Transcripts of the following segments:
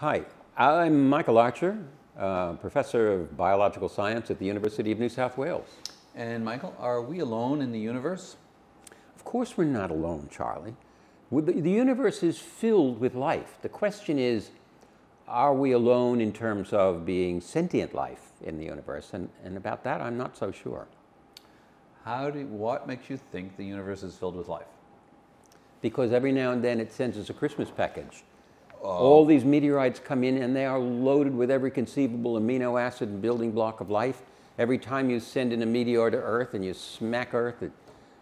Hi, I'm Michael Archer, uh, professor of biological science at the University of New South Wales. And Michael, are we alone in the universe? Of course, we're not alone, Charlie. The universe is filled with life. The question is, are we alone in terms of being sentient life in the universe? And, and about that, I'm not so sure. How do, what makes you think the universe is filled with life? Because every now and then it sends us a Christmas package. Oh. All these meteorites come in and they are loaded with every conceivable amino acid and building block of life. Every time you send in a meteor to Earth and you smack Earth, it,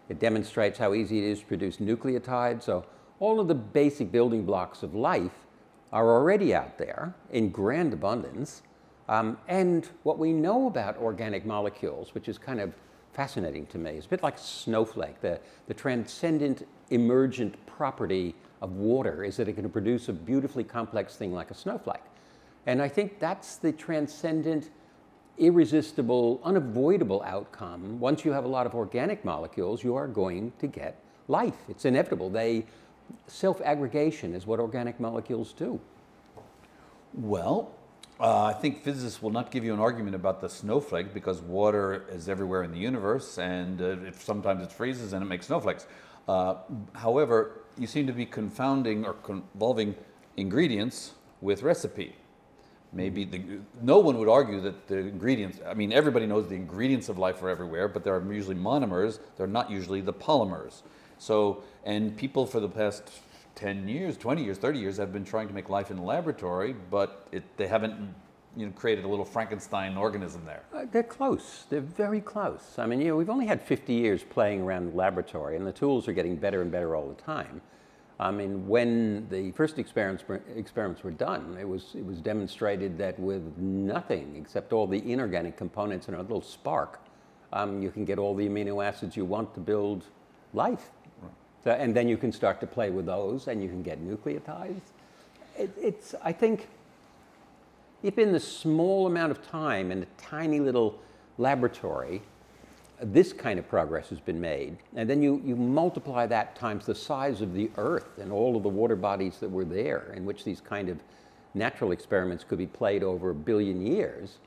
it demonstrates how easy it is to produce nucleotides. So all of the basic building blocks of life are already out there in grand abundance. Um, and what we know about organic molecules, which is kind of fascinating to me, is a bit like snowflake. The, the transcendent emergent property of water is that it can produce a beautifully complex thing like a snowflake. And I think that's the transcendent, irresistible, unavoidable outcome. Once you have a lot of organic molecules, you are going to get life. It's inevitable. They self-aggregation is what organic molecules do. Well, uh, I think physicists will not give you an argument about the snowflake because water is everywhere in the universe and uh, if sometimes it freezes and it makes snowflakes. Uh, however, you seem to be confounding or convolving ingredients with recipe. Maybe the, no one would argue that the ingredients, I mean, everybody knows the ingredients of life are everywhere, but there are usually monomers, they're not usually the polymers. So, and people for the past 10 years, 20 years, 30 years have been trying to make life in the laboratory, but it, they haven't you know, created a little Frankenstein organism there. Uh, they're close. They're very close. I mean, you know, we've only had 50 years playing around the laboratory, and the tools are getting better and better all the time. I mean, when the first experiments were, experiments were done, it was, it was demonstrated that with nothing except all the inorganic components and a little spark, um, you can get all the amino acids you want to build life. So, and then you can start to play with those, and you can get nucleotides. It, it's, I think, if in the small amount of time in a tiny little laboratory, this kind of progress has been made, and then you, you multiply that times the size of the Earth and all of the water bodies that were there in which these kind of natural experiments could be played over a billion years,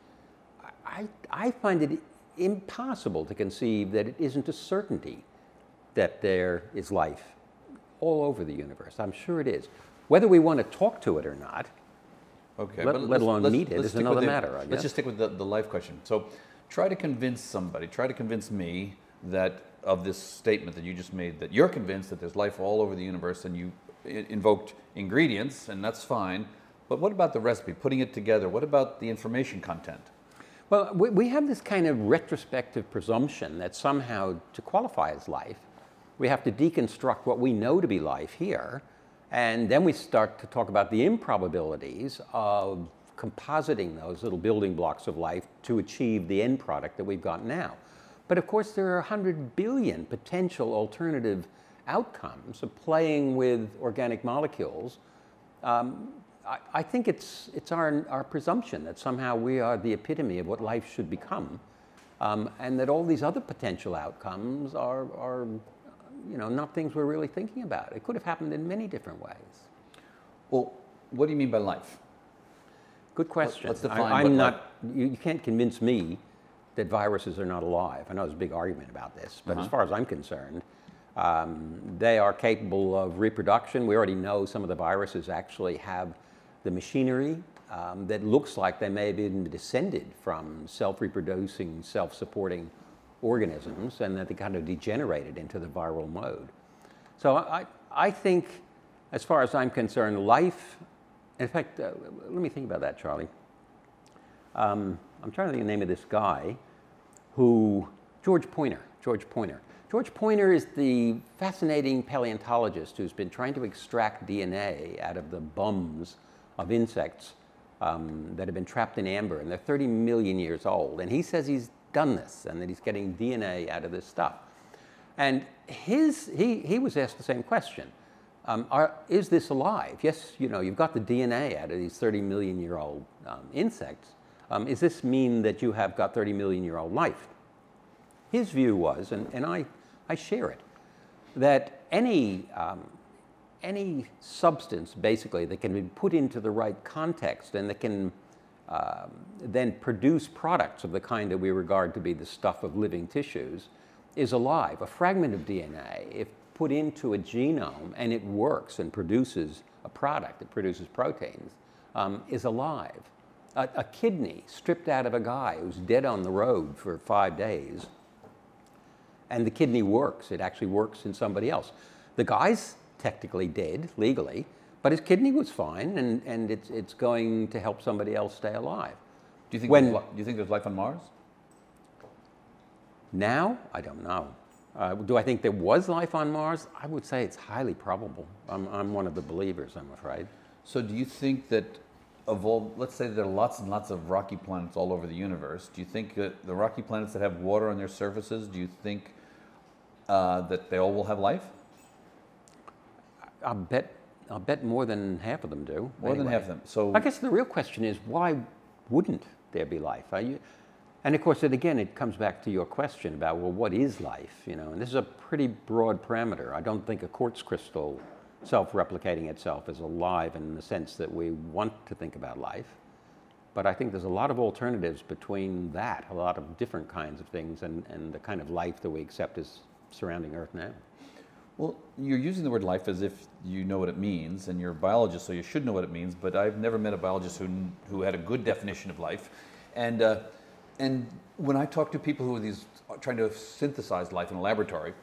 I, I find it impossible to conceive that it isn't a certainty that there is life all over the universe. I'm sure it is. Whether we want to talk to it or not, Okay. Let, let alone meet it is another the, matter, I guess. Let's just stick with the, the life question. So try to convince somebody, try to convince me that of this statement that you just made, that you're convinced that there's life all over the universe and you invoked ingredients, and that's fine. But what about the recipe, putting it together? What about the information content? Well, we, we have this kind of retrospective presumption that somehow to qualify as life, we have to deconstruct what we know to be life here and then we start to talk about the improbabilities of compositing those little building blocks of life to achieve the end product that we've got now. But of course, there are 100 billion potential alternative outcomes of playing with organic molecules. Um, I, I, think it's, it's our, our presumption that somehow we are the epitome of what life should become, um, and that all these other potential outcomes are, are you know, not things we're really thinking about. It could have happened in many different ways. Well, what do you mean by life? Good question. Let's define I, am not, you, you, can't convince me that viruses are not alive. I know there's a big argument about this, but uh -huh. as far as I'm concerned, um, they are capable of reproduction. We already know some of the viruses actually have the machinery um, that looks like they may have been descended from self-reproducing, self-supporting organisms and that they kind of degenerated into the viral mode. So I, I think, as far as I'm concerned, life, in fact, uh, let me think about that, Charlie. Um, I'm trying to think of the name of this guy who, George Poinar, George Poinar. George Poinar is the fascinating paleontologist who's been trying to extract DNA out of the bums of insects um, that have been trapped in amber, and they're 30 million years old. And he says he's done this and that he's getting DNA out of this stuff. And his, he, he was asked the same question. Um, are, is this alive? Yes, you know, you've got the DNA out of these 30 million year old um, insects. Um, this mean that you have got 30 million year old life? His view was, and, and I, I share it, that any um, any substance, basically, that can be put into the right context and that can um, then produce products of the kind that we regard to be the stuff of living tissues is alive. A fragment of DNA, if put into a genome and it works and produces a product, it produces proteins, um, is alive. A, a kidney stripped out of a guy who's dead on the road for five days, and the kidney works. It actually works in somebody else. The guy's technically dead legally, but his kidney was fine, and, and it's, it's going to help somebody else stay alive. Do you think When- do you think there's life on Mars? Now, I don't know. Uh, do I think there was life on Mars? I would say it's highly probable. I'm, I'm one of the believers, I'm afraid. So do you think that of all, let's say there are lots and lots of rocky planets all over the universe. Do you think that the rocky planets that have water on their surfaces, do you think uh, that they all will have life? I'll bet, I'll bet more than half of them do. More than half of them. So I guess the real question is why wouldn't there be life? Are you, and of course, it, again, it comes back to your question about well, what is life? You know, and this is a pretty broad parameter. I don't think a quartz crystal self-replicating itself is alive in the sense that we want to think about life. But I think there's a lot of alternatives between that, a lot of different kinds of things, and, and the kind of life that we accept as surrounding Earth now. Well, you're using the word life as if you know what it means, and you're a biologist, so you should know what it means. But I've never met a biologist who, who had a good definition of life. And, uh, and when I talk to people who are these, trying to synthesize life in a laboratory,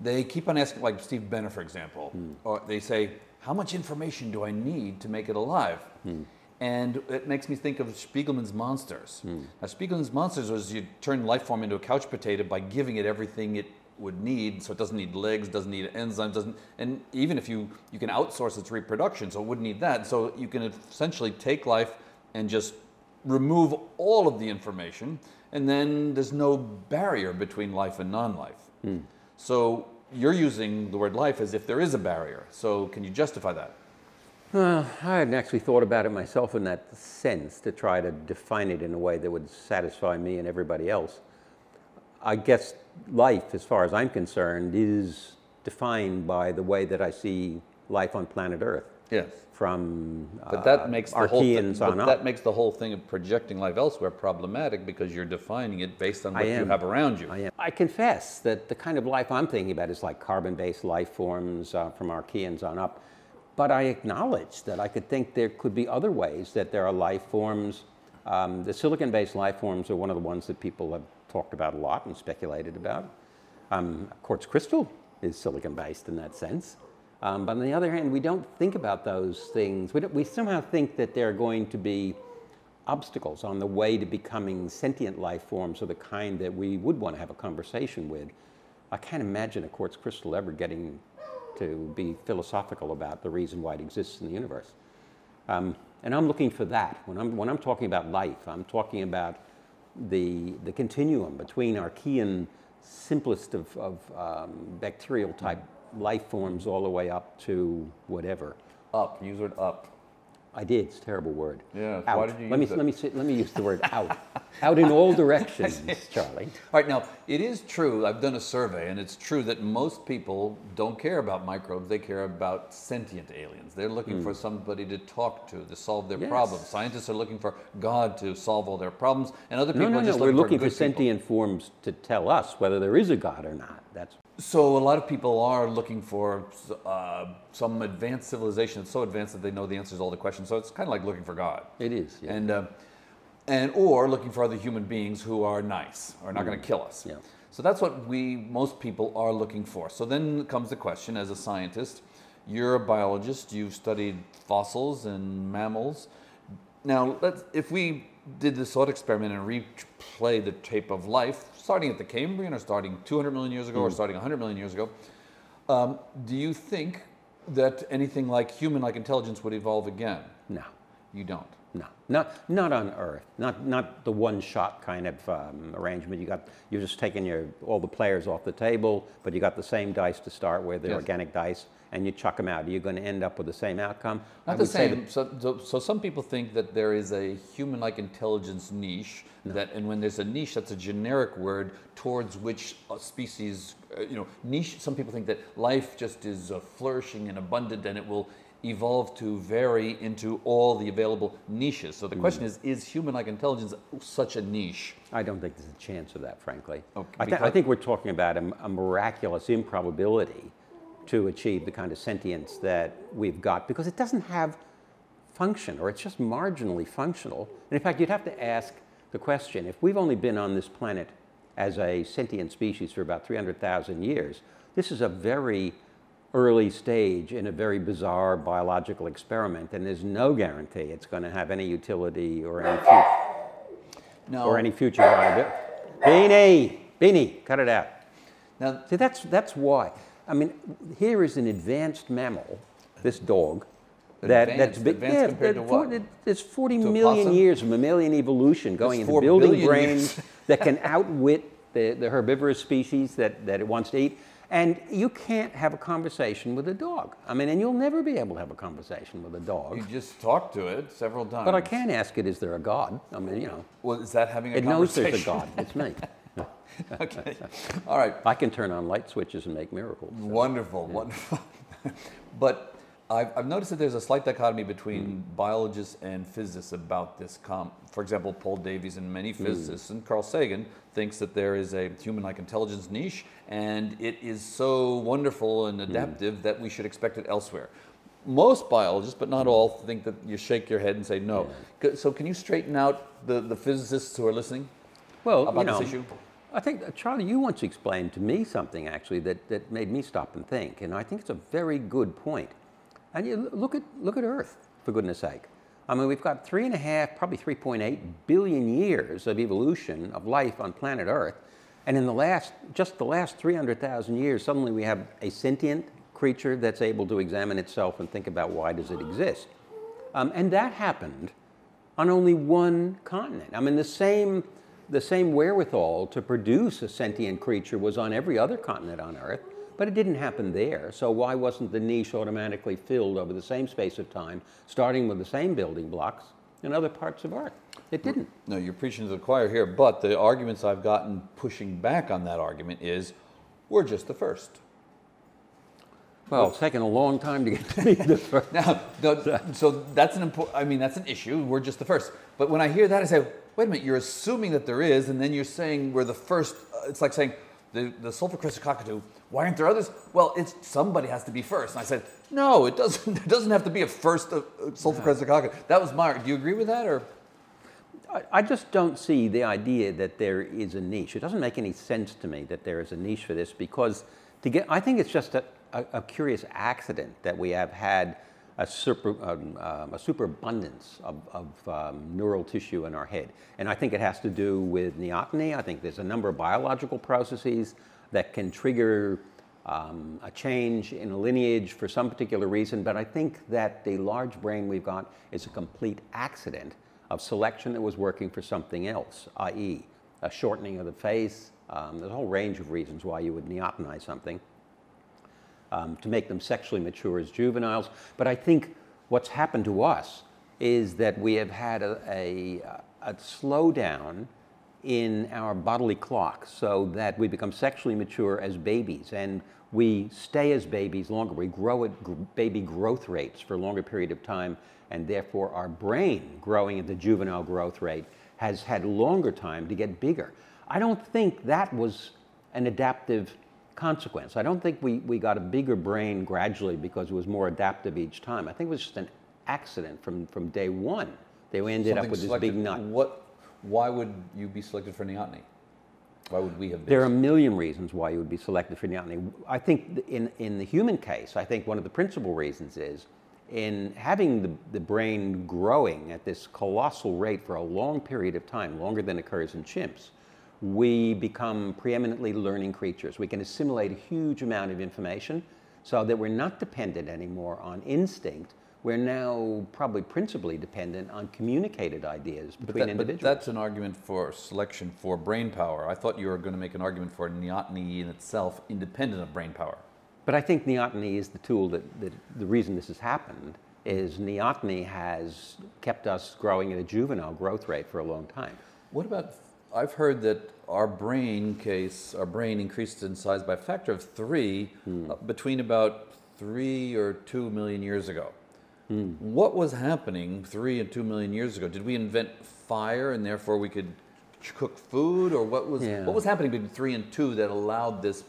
they keep on asking, like Steve Benner, for example, hmm. or they say, How much information do I need to make it alive? Hmm. And it makes me think of Spiegelman's monsters. Hmm. Now, Spiegelman's monsters was you turn life form into a couch potato by giving it everything it would need, so it doesn't need legs, doesn't need enzymes, doesn't, and even if you you can outsource its reproduction, so it wouldn't need that. So you can essentially take life and just remove all of the information, and then there's no barrier between life and non-life. So you're using the word life as if there is a barrier. So can you justify that? Uh, I hadn't actually thought about it myself in that sense to try to define it in a way that would satisfy me and everybody else. I guess life, as far as I'm concerned, is defined by the way that I see life on planet Earth Yes. from But that uh, makes the whole thing, that makes the whole thing of projecting life elsewhere problematic because you're defining it based on what you have around you. I, am. I confess that the kind of life I'm thinking about is like carbon-based life forms uh, from Archeans on up. But I acknowledge that I could think there could be other ways that there are life forms. Um, the silicon-based life forms are one of the ones that people have talked about a lot and speculated about. Um, quartz crystal is silicon-based in that sense. Um, but on the other hand, we don't think about those things. We, we somehow think that they're going to be obstacles on the way to becoming sentient life forms of the kind that we would want to have a conversation with. I can't imagine a quartz crystal ever getting to be philosophical about the reason why it exists in the universe. Um, and I'm looking for that. When I'm, when I'm talking about life, I'm talking about the, the continuum between Archean, simplest of, of um, bacterial type life forms all the way up to whatever. Up, use word up. I did. It's a terrible word. Yeah, Out. why did you let me use it? let me say, let me use the word out. out in all directions, Charlie. All right, now it is true. I've done a survey, and it's true that most people don't care about microbes. They care about sentient aliens. They're looking hmm. for somebody to talk to to solve their. Yes. problems. Scientists are looking for God to solve all their problems, and other No, people no, are no. just We're looking, looking for, good people. sentient forms to tell us whether there is a God or not. That's So a lot of people are looking for uh, some advanced civilization that's so advanced that they know the answers to all the questions. So it's kind of like looking for God. it is. Yeah. and uh, and or looking for other human beings who are nice or not going to kill us. Yeah. So that's what we most people are looking for. So then comes the question: as a scientist, you're a biologist. You've studied fossils and mammals. Now, let's if we did this thought experiment and replay the tape of life, starting at the Cambrian, or starting 200 million years ago, or starting 100 million years ago, um, do you think that anything like human-like intelligence would evolve again? no, You don't. no, not not on Earth. Not not the one-shot kind of um, arrangement. You got you're just taking your all the players off the table, but you got the same dice to start with, the Yes. organic dice, and you chuck them out, are you going to end up with the same outcome? Not the same. So, so, so, some people think that there is a human-like intelligence niche, no. that, and when there's a niche, that's a generic word towards which a species, uh, you know, niche. Some people think that life just is uh, flourishing and abundant, and it will evolve to vary into all the available niches. So the mm. question is, is human-like intelligence such a niche? I don't think there's a chance of that, frankly. Okay, I, th I, think we're talking about a, a, miraculous improbability to achieve the kind of sentience that we've got because it doesn't have function or it's just marginally functional. And in fact, you'd have to ask the question, if we've only been on this planet as a sentient species for about 300,000 years, this is a very early stage in a very bizarre biological experiment, and there's no guarantee it's going to have any utility or any, no. or any future viability. Beanie, Beanie, cut it out. Now, see, that's, that's why. I mean, here is an advanced mammal, this dog, that, that's big. yeah, compared to what? There's 40 to million years of mammalian evolution going into building brains that can outwit the, the herbivorous species that, that it wants to eat. And you can't have a conversation with a dog. I mean, and you'll never be able to have a conversation with a dog. You just talk to it several times. But I can ask it, is there a God? I mean, you know. Well, is that having a it conversation? It knows there's a God. It's me. okay. All right. I can turn on light switches and make miracles. So. Wonderful, yeah. wonderful. but I've, I've, noticed that there's a slight dichotomy between mm. biologists and physicists about this. Com- For example, Paul Davies and many hmm. physicists, mm. and Carl Sagan thinks that there is a human-like intelligence niche, and it is so wonderful and hmm. adaptive mm. that we should expect it elsewhere. Most biologists, but not all, think that you shake your head and say no. Yeah. So, can you straighten out the, the physicists who are listening well, about you know, this issue? I think, uh, Charlie, you once explained to me something actually that, that made me stop and think, and I think it's a very good point. And you look at, look at Earth, for goodness sake. I mean, we've got three and a half, probably 3.8 billion years of evolution of life on planet Earth. And in the last, just the last 300,000 years, suddenly we have a sentient creature that's able to examine itself and think about why does it exist. Um, and that happened on only one continent. I mean, the same, the same wherewithal to produce a sentient creature was on every other continent on Earth. But it didn't happen there, so why wasn't the niche automatically filled over the same space of time, starting with the same building blocks in other parts of art? It didn't. No, you're preaching to the choir here, but the arguments I've gotten pushing back on that argument is we're just the first. Well, it's taken a long time to get to be the first. now, no, so that's an important, I mean, that's an issue. We're just the first. But when I hear that, I say, wait a minute, you're assuming that there is, and then you're saying we're the first. Uh, it's like saying, the, the sulfur crested cockatoo, why aren't there others? Well, it's somebody has to be first. And I said, no, it doesn't. It doesn't have to be a first uh, sulfur crested cockatoo. That was my. Do you agree with that, or? I, I just don't see the idea that there is a niche. It doesn't make any sense to me that there is a niche for this because to get, I think it's just a, a, a curious accident that we have had a, super, um, um, a superabundance of, of um, neural tissue in our head. And I think it has to do with neoteny. I think there's a number of biological processes that can trigger um, a change in a lineage for some particular reason, but I think that the large brain we've got is a complete accident of selection that was working for something else, i.e., a shortening of the face. Um, there's a whole range of reasons why you would neotenize something um, to make them sexually mature as juveniles. But I think what's happened to us is that we have had a, a, a slowdown in our bodily clock so that we become sexually mature as babies and we stay as babies longer. We grow at baby growth rates for a longer period of time and therefore our brain growing at the juvenile growth rate has had longer time to get bigger. I don't think that was an adaptive consequence. I don't think we, we got a bigger brain gradually because it was more adaptive each time. I think it was just an accident from, from day one. They ended Something up with selected. this big nut. What, why would you be selected for neoteny? Why would we have been? There are a million reasons why you would be selected for neoteny. I think in, in the human case, I think one of the principal reasons is in having the, the brain growing at this colossal rate for a long period of time, longer than occurs in chimps, we become preeminently learning creatures. We can assimilate a huge amount of information so that we're not dependent anymore on instinct. We're now probably principally dependent on communicated ideas between that, individuals. But that's an argument for selection for brain power. I thought you were going to make an argument for neoteny in itself, independent of brain power. But I think neoteny is the tool that, that the reason this has happened is neoteny has kept us growing at a juvenile growth rate for a long time. What about, I've heard that our brain case, our brain increased in size by a factor of three uh, between about three or two million years ago. What was happening three and two million years ago? Did we invent fire and therefore we could cook food, or what was Yeah. what was happening between three and two that allowed this?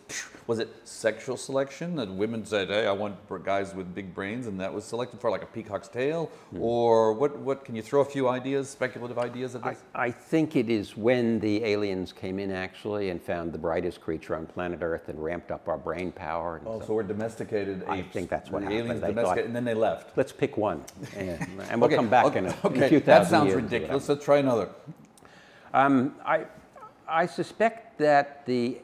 Was it sexual selection that women said, "Hey, I want guys with big brains," and that was selected for like a peacock's tail, hmm. or what? What can you throw a few ideas, speculative ideas at I, this? I think it is when the aliens came in actually and found the brightest creature on planet Earth and ramped up our brain power. And Oh, so- so we're domesticated I apes. think that's what the happened. aliens They domesticated, thought- and then they left. Let's pick one, and, and we'll Okay, come back okay, in a, in okay, a few that thousand sounds years ridiculous. Let's try another. Um, I, I suspect that the,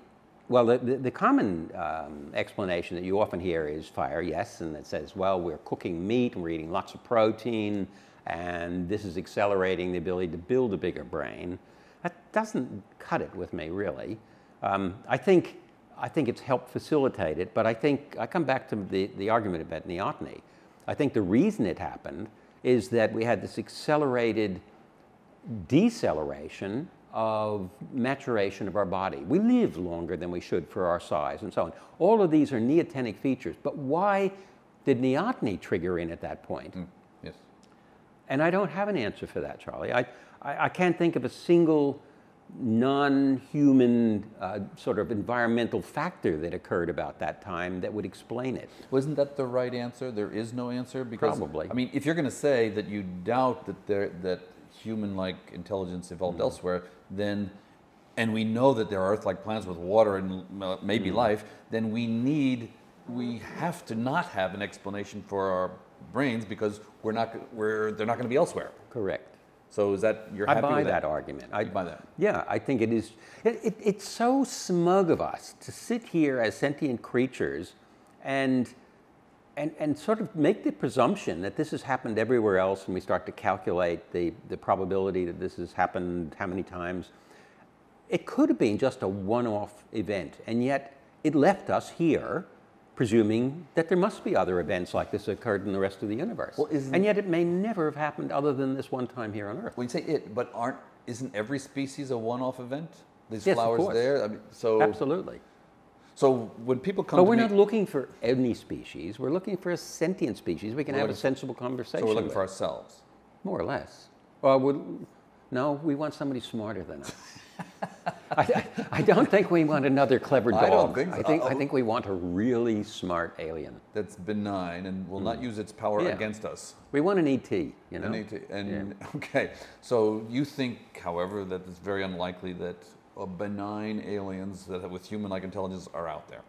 well, the, the, common um, explanation that you often hear is fire, yes, and it says, well, we're cooking meat and we're eating lots of protein, and this is accelerating the ability to build a bigger brain. That doesn't cut it with me, really. Um, I think, I think it's helped facilitate it, but I think I come back to the, the argument about neoteny. I think the reason it happened is that we had this accelerated deceleration of maturation of our body. We live longer than we should for our size and so on. All of these are neotenic features, but why did neoteny trigger in at that point? Yes. And I don't have an answer for that, Charlie. I, I, I can't think of a single non-human uh, sort of environmental factor that occurred about that time that would explain it. Wasn't that the right answer? There is no answer because Probably. I mean, if you're going to say that you doubt that there that human-like intelligence evolved elsewhere, then and we know that there are Earth-like planets with water and uh, maybe life, then we need we have to not have an explanation for our brains because we're not we're they're not going to be elsewhere. Correct. So is that you're I happy buy with that, argument. I You buy that? Yeah, I think it is. It, it, it's so smug of us to sit here as sentient creatures and, and, and sort of make the presumption that this has happened everywhere else, and we start to calculate the, the probability that this has happened how many times. It could have been just a one off event, and yet it left us here. Presuming that there must be other events like this occurred in the rest of the universe. Well, isn't- and yet it may never have happened other than this one time here on Earth. When you say it, but aren't isn't every species a one-off event? These Yes, flowers there. I mean, so Absolutely. So when people come But we're not looking for any species. We're looking for a sentient species we can have a sensible conversation so we're looking with, for ourselves. more or less. Would, no, we want somebody smarter than us. I, I- don't think we want another clever dog. I don't think so. I think, I think we want a really smart alien. That's benign and will not use its power Yeah. against us. We want an ET, you know? And, it- and okay, so you think, however, that it's very unlikely that uh, benign aliens that with human-like intelligence are out there.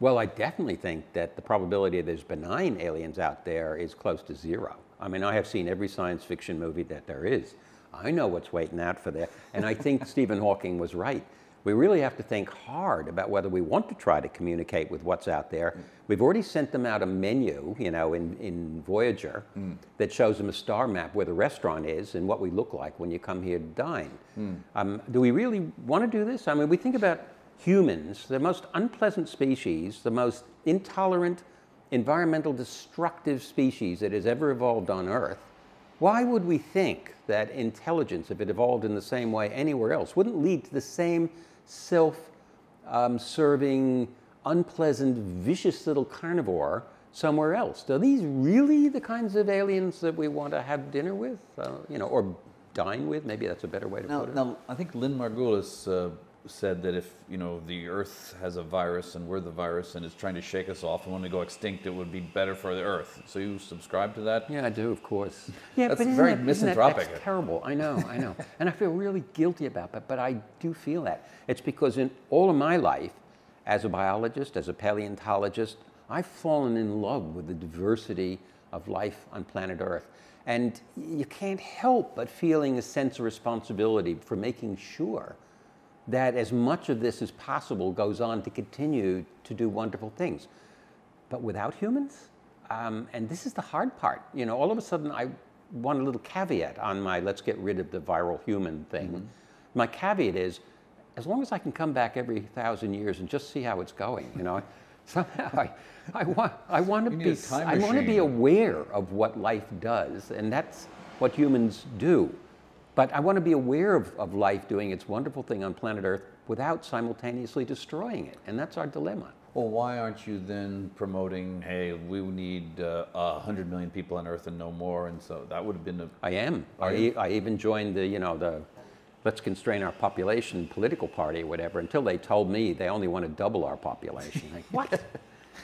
Well, I definitely think that the probability there's benign aliens out there is close to zero. I mean, I have seen every science fiction movie that there is. I know what's waiting out for there. And I think Stephen Hawking was right. We really have to think hard about whether we want to try to communicate with what's out there. Mm. We've already sent them out a menu, you know, in, in Voyager mm. that shows them a star map where the restaurant is and what we look like when you come here to dine. Mm. Um, do we really want to do this? I mean, we think about humans, the most unpleasant species, the most intolerant, environmental destructive species that has ever evolved on Earth. Why would we think that intelligence, if it evolved in the same way anywhere else, wouldn't lead to the same self um, serving, unpleasant, vicious little carnivore somewhere else? Are these really the kinds of aliens that we want to have dinner with? Uh, you know, or dine with? Maybe that's a better way to Now, put it. now I think Lynn Margulis uh, said that if you know the Earth has a virus and we're the virus and is trying to shake us off and when we go extinct, it would be better for the Earth. So you subscribe to that? Yeah, I do, of course. Yeah, That's but isn't very that, isn't that- misanthropic. that's terrible. I know, I know, and I feel really guilty about that. But I do feel that it's because in all of my life, as a biologist, as a paleontologist, I've fallen in love with the diversity of life on planet Earth, and you can't help but feeling a sense of responsibility for making sure that as much of this as possible goes on to continue to do wonderful things. But without humans, um, and this is the hard part, you know, all of a sudden I want a little caveat on my let's get rid of the viral human thing. My caveat is, as long as I can come back every thousand years and just see how it's going, you know, Somehow, I, I want, I want to be, I want to be aware of what life does, and that's what humans do. But I want to be aware of, of life doing its wonderful thing on planet Earth without simultaneously destroying it, and that's our dilemma. Well, why aren't you then promoting, hey, we need uh, 100 million people on Earth and no more? And so that would have been a. I am. Are I, you? e- I even joined the, you know, the let's constrain our population political party or whatever until they told me they only want to double our population. Like, what?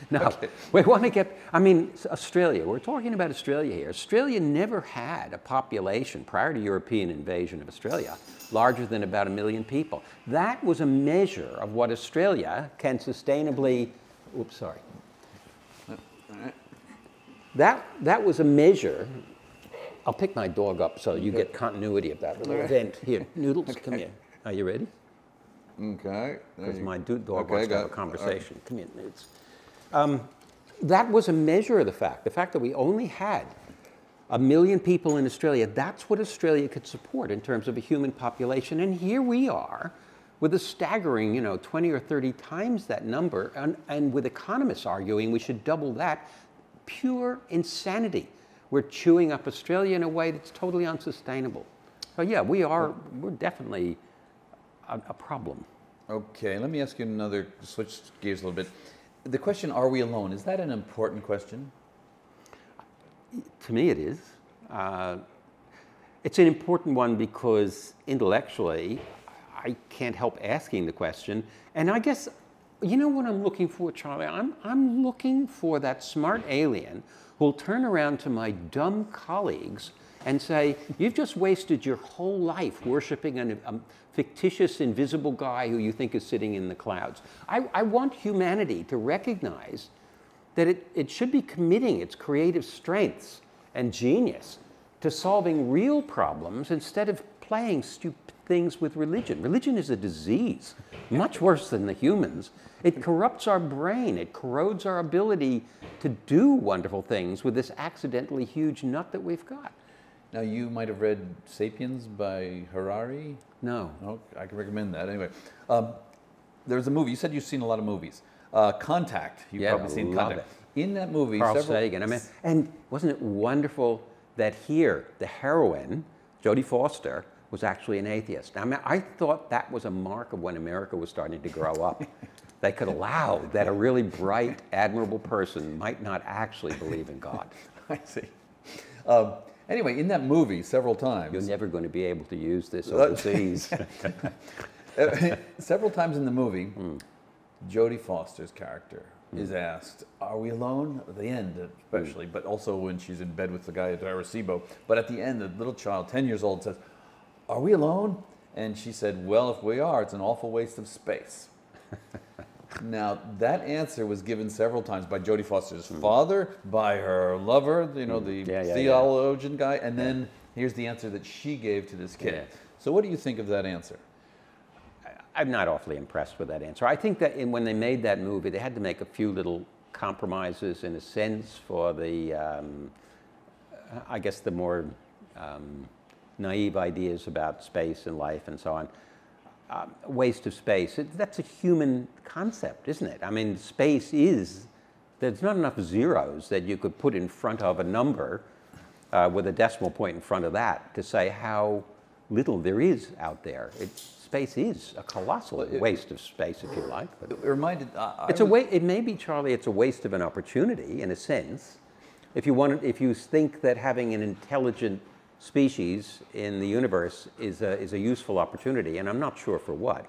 No, we want to get, I mean, Australia, we're talking about Australia here. Australia never had a population prior to European invasion of Australia larger than about a million people. That was a measure of what Australia can sustainably, oops, sorry. That, that was a measure. I'll pick my dog up so you get continuity of that little event. Here, Noodles, come here. Are you ready? Okay. Because my do- dog Okay, wants to have a conversation. Come here, Noodles. Um, that was a measure of the fact. The fact that we only had a million people in Australia, that's what Australia could support in terms of a human population. And here we are with a staggering, you know, 20 or 30 times that number, and, and with economists arguing we should double that. Pure insanity. We're chewing up Australia in a way that's totally unsustainable. So yeah, we are, we're definitely a, a problem. Okay, let me ask you another, switch gears a little bit. The question, are we alone? Is that an important question? To me, it is. Uh, it's an important one because intellectually, I can't help asking the question. And I guess, you know what I'm looking for, Charlie? I'm, I'm looking for that smart alien who'll turn around to my dumb colleagues and say, You've just wasted your whole life worshiping an, a fictitious, invisible guy who you think is sitting in the clouds. I, I want humanity to recognize that it, it should be committing its creative strengths and genius to solving real problems instead of playing stupid things with religion. Religion is a disease, much worse than the humans. It corrupts our brain, it corrodes our ability to do wonderful things with this accidentally huge nut that we've got. Now, you might have read Sapiens by Harari. No. Oh, I can recommend that. Anyway, um, there's a movie. You said you've seen a lot of movies. Uh, Contact. You've Yeah, probably seen Contact. In that movie, Carl several, Sagan. I mean, and wasn't it wonderful that here the heroine, Jodie Foster, was actually an atheist? I mean, I thought that was a mark of when America was starting to grow up. they could allow that a really bright, admirable person might not actually believe in God. I see. Um, anyway, in that movie, several times, You're never going to be able to use this overseas. several times in the movie, Hmm. Jodie Foster's character is asked, "Are we alone?" At the end, especially, Hmm. but also when she's in bed with the guy at Arecibo. But at the end, the little child, ten years old, says, "Are we alone?" And she said, "Well, if we are, it's an awful waste of space." now that answer was given several times by Jodie Foster's father, by her lover, you know, the Hmm. Yeah, yeah, yeah. theologian guy, and then here's the answer that she gave to this kid. Yeah. So, what do you think of that answer? I'm not awfully impressed with that answer. I think that in, when they made that movie, they had to make a few little compromises in a sense for the, um, I guess, the more um, naive ideas about space and life and so on. Um, waste of space, it, that's a human concept, isn't it? I mean, space is, there's not enough zeros that you could put in front of a number uh, with a decimal point in front of that to say how little there is out there. It, space is a colossal waste of space, if you like. But It reminded. I I it's a was- way. It may be, Charlie. It's a waste of an opportunity, in a sense. If you want, if you think that having an intelligent species in the universe is a, is a useful opportunity, and I'm not sure for what.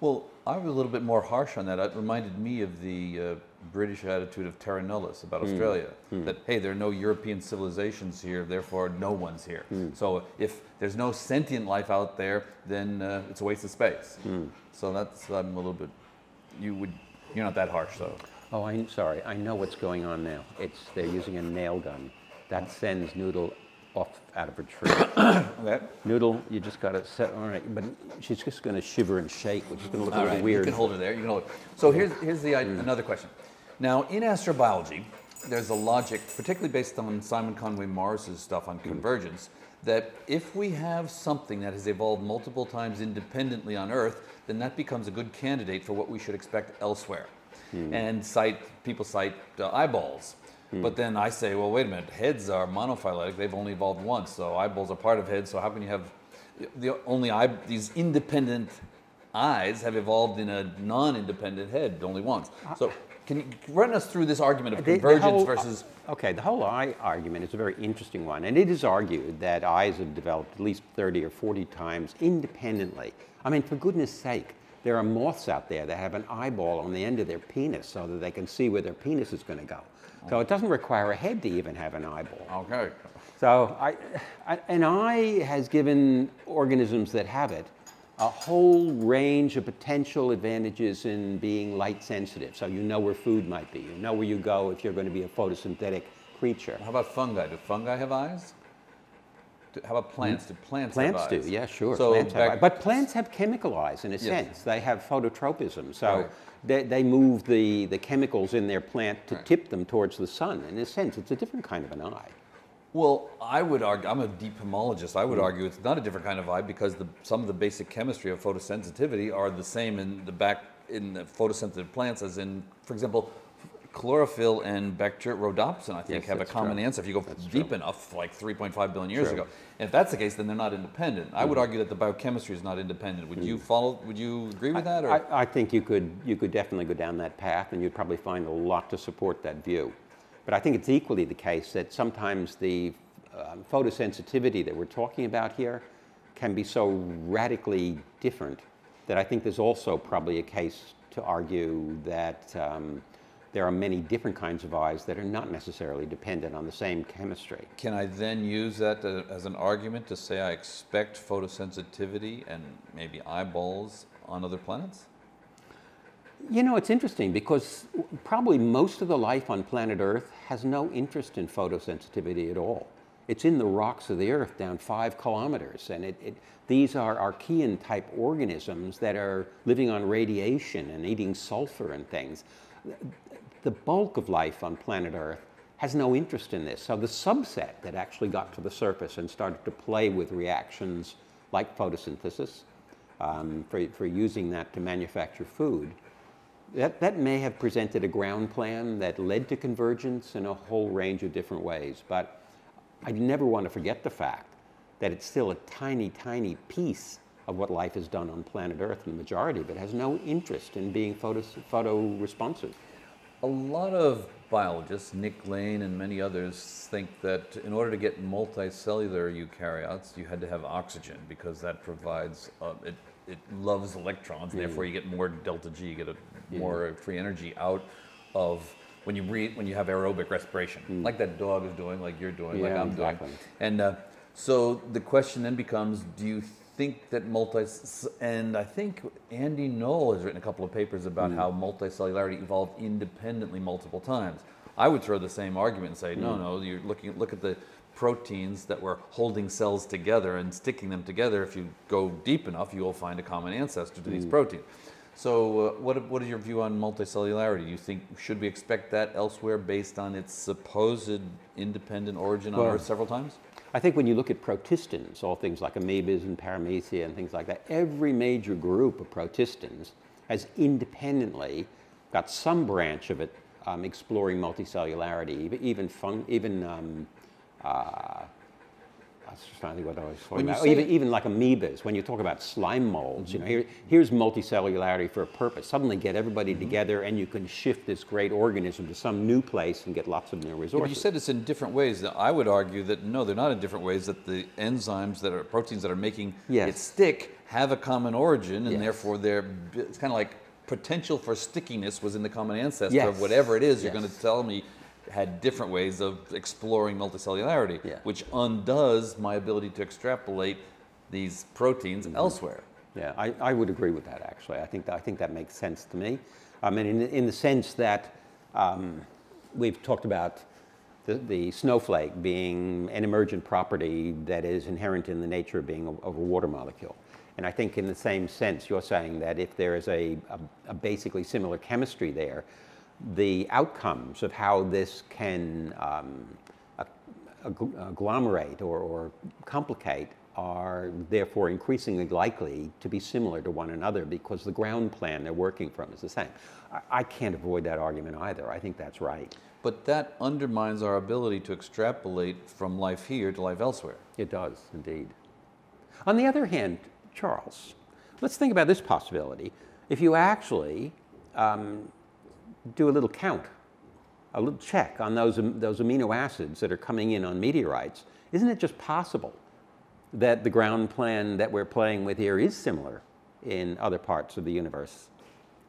Well, I was a little bit more harsh on that. It reminded me of the uh, British attitude of terra nullius about Australia. That, hey, there are no European civilizations here, therefore no one's here. So if there's no sentient life out there, then uh, it's a waste of space. So that's, I'm a little bit, you would, you're not that harsh though. Oh, I'm sorry. I know what's going on now. It's they're using a nail gun. That sends Noodle off out of her tree. Okay. Noodle, you just got to set. All right, but she's just going to shiver and shake, which is going to look a All little right, weird. you can hold her there. You can hold. It. So here's here's the idea, mm. another question. Now, in astrobiology, there's a logic, particularly based on Simon Conway Morris's stuff on mm. convergence, that if we have something that has evolved multiple times independently on Earth, then that becomes a good candidate for what we should expect elsewhere. Mm. and cite people cite uh, eyeballs. Hmm. But then I say, well, wait a minute. Heads are monophyletic. They've only evolved once, so eyeballs are part of heads. So how can you have the only eye? These independent eyes have evolved in a non-independent head only once. Uh, so can you run us through this argument of The- the convergence whole- uh, versus? Okay, the whole eye argument is a very interesting one, and it is argued that eyes have developed at least 30 or 40 times independently. I mean, for goodness sake, there are moths out there that have an eyeball on the end of their penis so that they can see where their penis is going to go. So it doesn't require a head to even have an eyeball. Okay. So I, I, an eye has given organisms that have it a whole range of potential advantages in being light sensitive. So you know where food might be. You know where you go if you're going to be a photosynthetic creature. How about fungi? Do fungi have eyes? How about plants? Do plants, Plants do, yeah, sure. So plants but plants have chemical eyes in a Yes. sense. They have phototropism. So Right. They, they move the, the chemicals in their plant to Right. tip them towards the sun. In a sense, it's a different kind of an eye. Well, I would argue, I'm a deep homologist. I would Hmm. argue it's not a different kind of eye because the, some of the basic chemistry of photosensitivity are the same in the back in the photosensitive plants as in, for example, chlorophyll and bacteria, rhodopsin, I think, Yes, have a common true. answer if you go deep enough, like 3.5 billion years True. ago. And if that's the case, then they're not independent. I Hmm. would argue that the biochemistry is not independent. Would you follow, would you agree with that? Or? I, I think you could, you could definitely go down that path, and you'd probably find a lot to support that view. But I think it's equally the case that sometimes the um, photosensitivity that we're talking about here can be so radically different that I think there's also probably a case to argue that um, there are many different kinds of eyes that are not necessarily dependent on the same chemistry. Can I then use that to, as an argument to say I expect photosensitivity and maybe eyeballs on other planets? You know, it's interesting because probably most of the life on planet Earth has no interest in photosensitivity at all. It's in the rocks of the Earth down five kilometers, and it, it, these are Archean type organisms that are living on radiation and eating sulfur and things. The bulk of life on planet Earth has no interest in this. So the subset that actually got to the surface and started to play with reactions like photosynthesis um, for, for using that to manufacture food, that, that may have presented a ground plan that led to convergence in a whole range of different ways. But I never want to forget the fact that it's still a tiny, tiny piece of what life has done on planet Earth, and the majority of it has no interest in being photo, photo responsive. A lot of biologists, Nick Lane and many others, think that in order to get multicellular eukaryotes, you had to have oxygen because that provides, uh, it, it loves electrons, and therefore you get more delta G, you get a, more free energy out of when you breathe, when you have aerobic respiration, like that dog is doing, like you're doing, like I'm exactly. doing. And uh, so the question then becomes, do you think that multi, and I think Andy Knoll has written a couple of papers about Hmm. how multicellularity evolved independently multiple times. I would throw the same argument and say, Hmm. no, no, you're looking, look at the proteins that were holding cells together and sticking them together. If you go deep enough, you will find a common ancestor to Hmm. these proteins. So, uh, what, what is your view on multicellularity? Do you think should we expect that elsewhere based on its supposed independent origin on Earth several times? I think when you look at protistans, all things like amoebas and paramecia and things like that, every major group of protistans has independently got some branch of it um, exploring multicellularity, even even, fun, even um, uh, I was just trying to think what I was talking about. even, even like amoebas, when you talk about slime molds, you know, here, here's multicellularity for a purpose. Suddenly get everybody mm-hmm. together and you can shift this great organism to some new place and get lots of new Yeah, resources. but you said it's in different ways. Now, I would argue that no, they're not in different ways. That the enzymes that are proteins that are making Yes. it stick have a common origin, and Yes. therefore they're. It's kind of like potential for stickiness was in the common ancestor Yes. of whatever it is. You're going to tell me had different ways of exploring multicellularity, Yeah. which undoes my ability to extrapolate these proteins Mm-hmm. elsewhere. Yeah, I, I would agree with that actually. I think that, I think that makes sense to me. I mean, in, in the sense that um, we've talked about the, the snowflake being an emergent property that is inherent in the nature of being a, of a water molecule. And I think in the same sense, you're saying that if there is a, a, a basically similar chemistry there, the outcomes of how this can um, agglomerate or, or complicate are therefore increasingly likely to be similar to one another because the ground plan they're working from is the same. I, I can't avoid that argument either. I think that's right. But that undermines our ability to extrapolate from life here to life elsewhere. It does, indeed. On the other hand, Charles, let's think about this possibility. If you actually um, do a little count, a little check on those, those amino acids that are coming in on meteorites, isn't it just possible that the ground plan that we're playing with here is similar in other parts of the universe?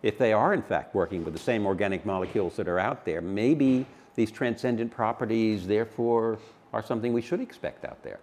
If they are, in fact, working with the same organic molecules that are out there, maybe these transcendent properties, therefore, are something we should expect out there.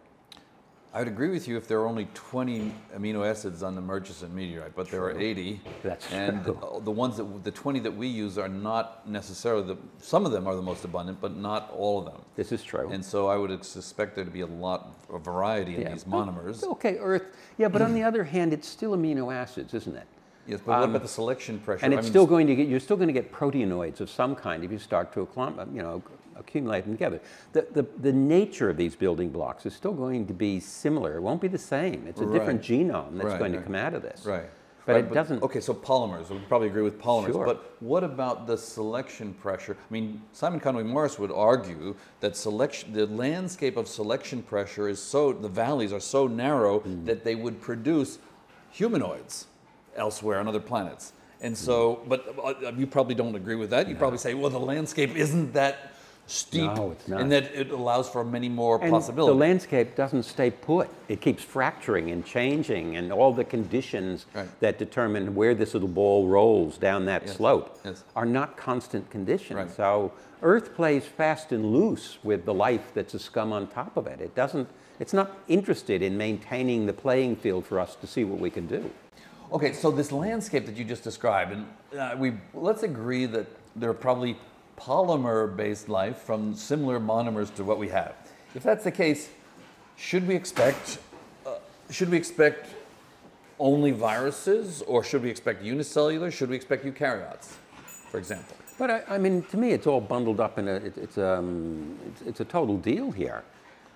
I would agree with you if there are only 20 amino acids on the Murchison meteorite, but there are 80. That's and true. the ones that the 20 that we use are not necessarily the. Some of them are the most abundant, but not all of them. This is true. And so I would suspect there to be a lot of variety in Yeah. these monomers. Okay, Earth. Yeah, but on the other hand, it's still amino acids, isn't it? Yes, but what about the selection pressure? Um, And I it's mean, still going to get, you're still going to get proteinoids of some kind if you start to acclum- you know, accumulate them together. The, the, the nature of these building blocks is still going to be similar. It won't be the same. It's a different genome that's Right, going to come out of this. Right. But Right, it doesn't. Okay, so polymers. We probably agree with polymers. Sure. But what about the selection pressure? I mean, Simon Conway Morris would argue that selection, the landscape of selection pressure is so, the valleys are so narrow Hmm. that they would produce humanoids elsewhere on other planets. And so, but uh, you probably don't agree with that. You probably say, well, the landscape isn't that steep, No, and that it allows for many more And possibilities. the landscape doesn't stay put. It keeps fracturing and changing, and all the conditions Right. that determine where this little ball rolls down that Yes, slope yes. are not constant conditions. Right. So Earth plays fast and loose with the life that's a scum on top of it. It doesn't. It's not interested in maintaining the playing field for us to see what we can do. Okay, so this landscape that you just described, and uh, we let's agree that there are probably polymer-based life from similar monomers to what we have. If that's the case, should we expect uh, should we expect only viruses, or should we expect unicellular? Should we expect eukaryotes, for example? But I, I mean, to me, it's all bundled up in a. It, it's um, it's, it's a total deal here.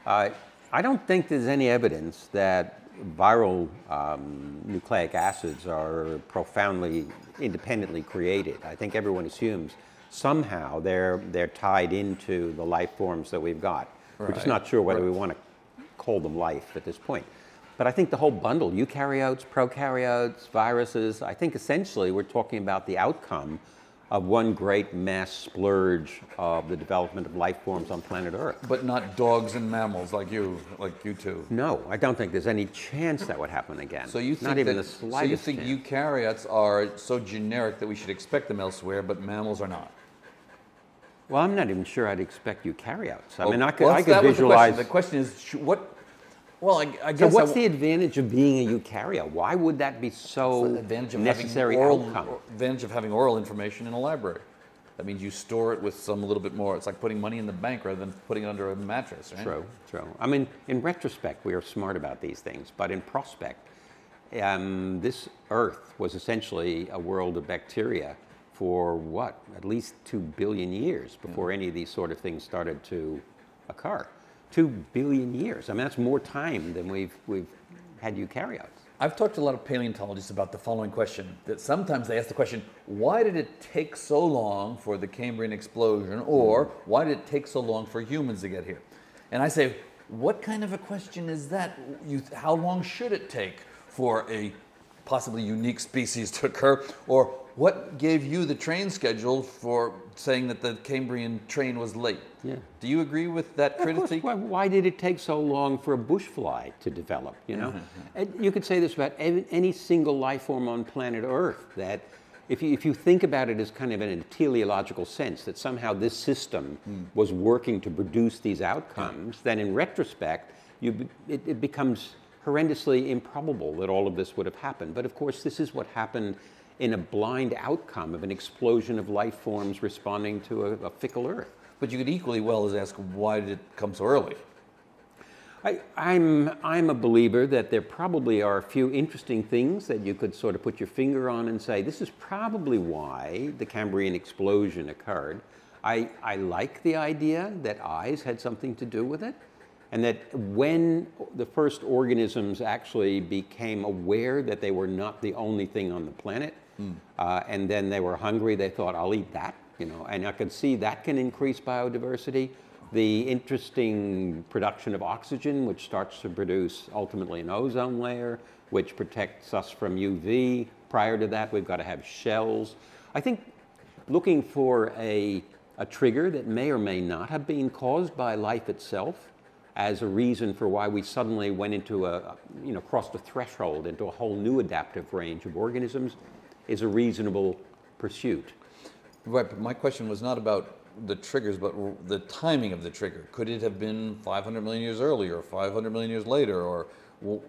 Uh, I don't think there's any evidence that viral um, nucleic acids are profoundly independently created. I think everyone assumes somehow they're they're tied into the life forms that we've got. We're just not sure whether we want to call them life at this point. But I think the whole bundle, eukaryotes, prokaryotes, viruses, I think essentially we're talking about the outcome of one great mass splurge of the development of life forms on planet Earth. But not dogs and mammals like you, like you two. No, I don't think there's any chance that would happen again. So you think not even that, the so you think chance. eukaryotes are so generic that we should expect them elsewhere, but mammals are not. Well, I'm not even sure I'd expect eukaryotes. I mean, I could, well, I could visualize. The question. the question is, what? Well, I, I so, guess. what's I, the advantage of being a eukaryote? Why would that be so advantage of necessary having oral, outcome? advantage of having oral information in a library? That means you store it with some a little bit more. It's like putting money in the bank rather than putting it under a mattress, right? True, true. I mean, in retrospect, we are smart about these things, but in prospect, um, this Earth was essentially a world of bacteria for what? At least two billion years before any of these sort of things started to occur. Two billion years. I mean, that's more time than we've, we've had eukaryotes. I've talked to a lot of paleontologists about the following question. That sometimes they ask the question, why did it take so long for the Cambrian explosion, or hmm. why did it take so long for humans to get here? And I say, what kind of a question is that? You, how long should it take for a possibly unique species to occur? Or what gave you the train schedule for saying that the Cambrian train was late? Yeah. Do you agree with that course, critique? why, why did it take so long for a bush fly to develop? You know, mm-hmm. and you could say this about any, single life form on planet Earth. That if you, if you think about it as kind of in a teleological sense, that somehow this system hmm. was working to produce these outcomes, then in retrospect, you, be- it, it becomes horrendously improbable that all of this would have happened. But of course, this is what happened in a blind outcome of an explosion of life forms responding to a, a fickle Earth. But you could equally well as ask, why did it come so early? I, I'm, I'm a believer that there probably are a few interesting things that you could sort of put your finger on and say, this is probably why the Cambrian explosion occurred. I, I like the idea that eyes had something to do with it. And that when the first organisms actually became aware that they were not the only thing on the planet, uh, and then they were hungry, they thought, I'll eat that, you know, and I could see that can increase biodiversity. The interesting production of oxygen, which starts to produce ultimately an ozone layer, which protects us from UV. Prior to that, we've got to have shells. I think looking for a, a trigger that may or may not have been caused by life itself as a reason for why we suddenly went into a, you know, crossed a threshold into a whole new adaptive range of organisms is a reasonable pursuit. Right, but my question was not about the triggers, but the timing of the trigger. Could it have been 500 million years earlier, or 500 million years later, or well,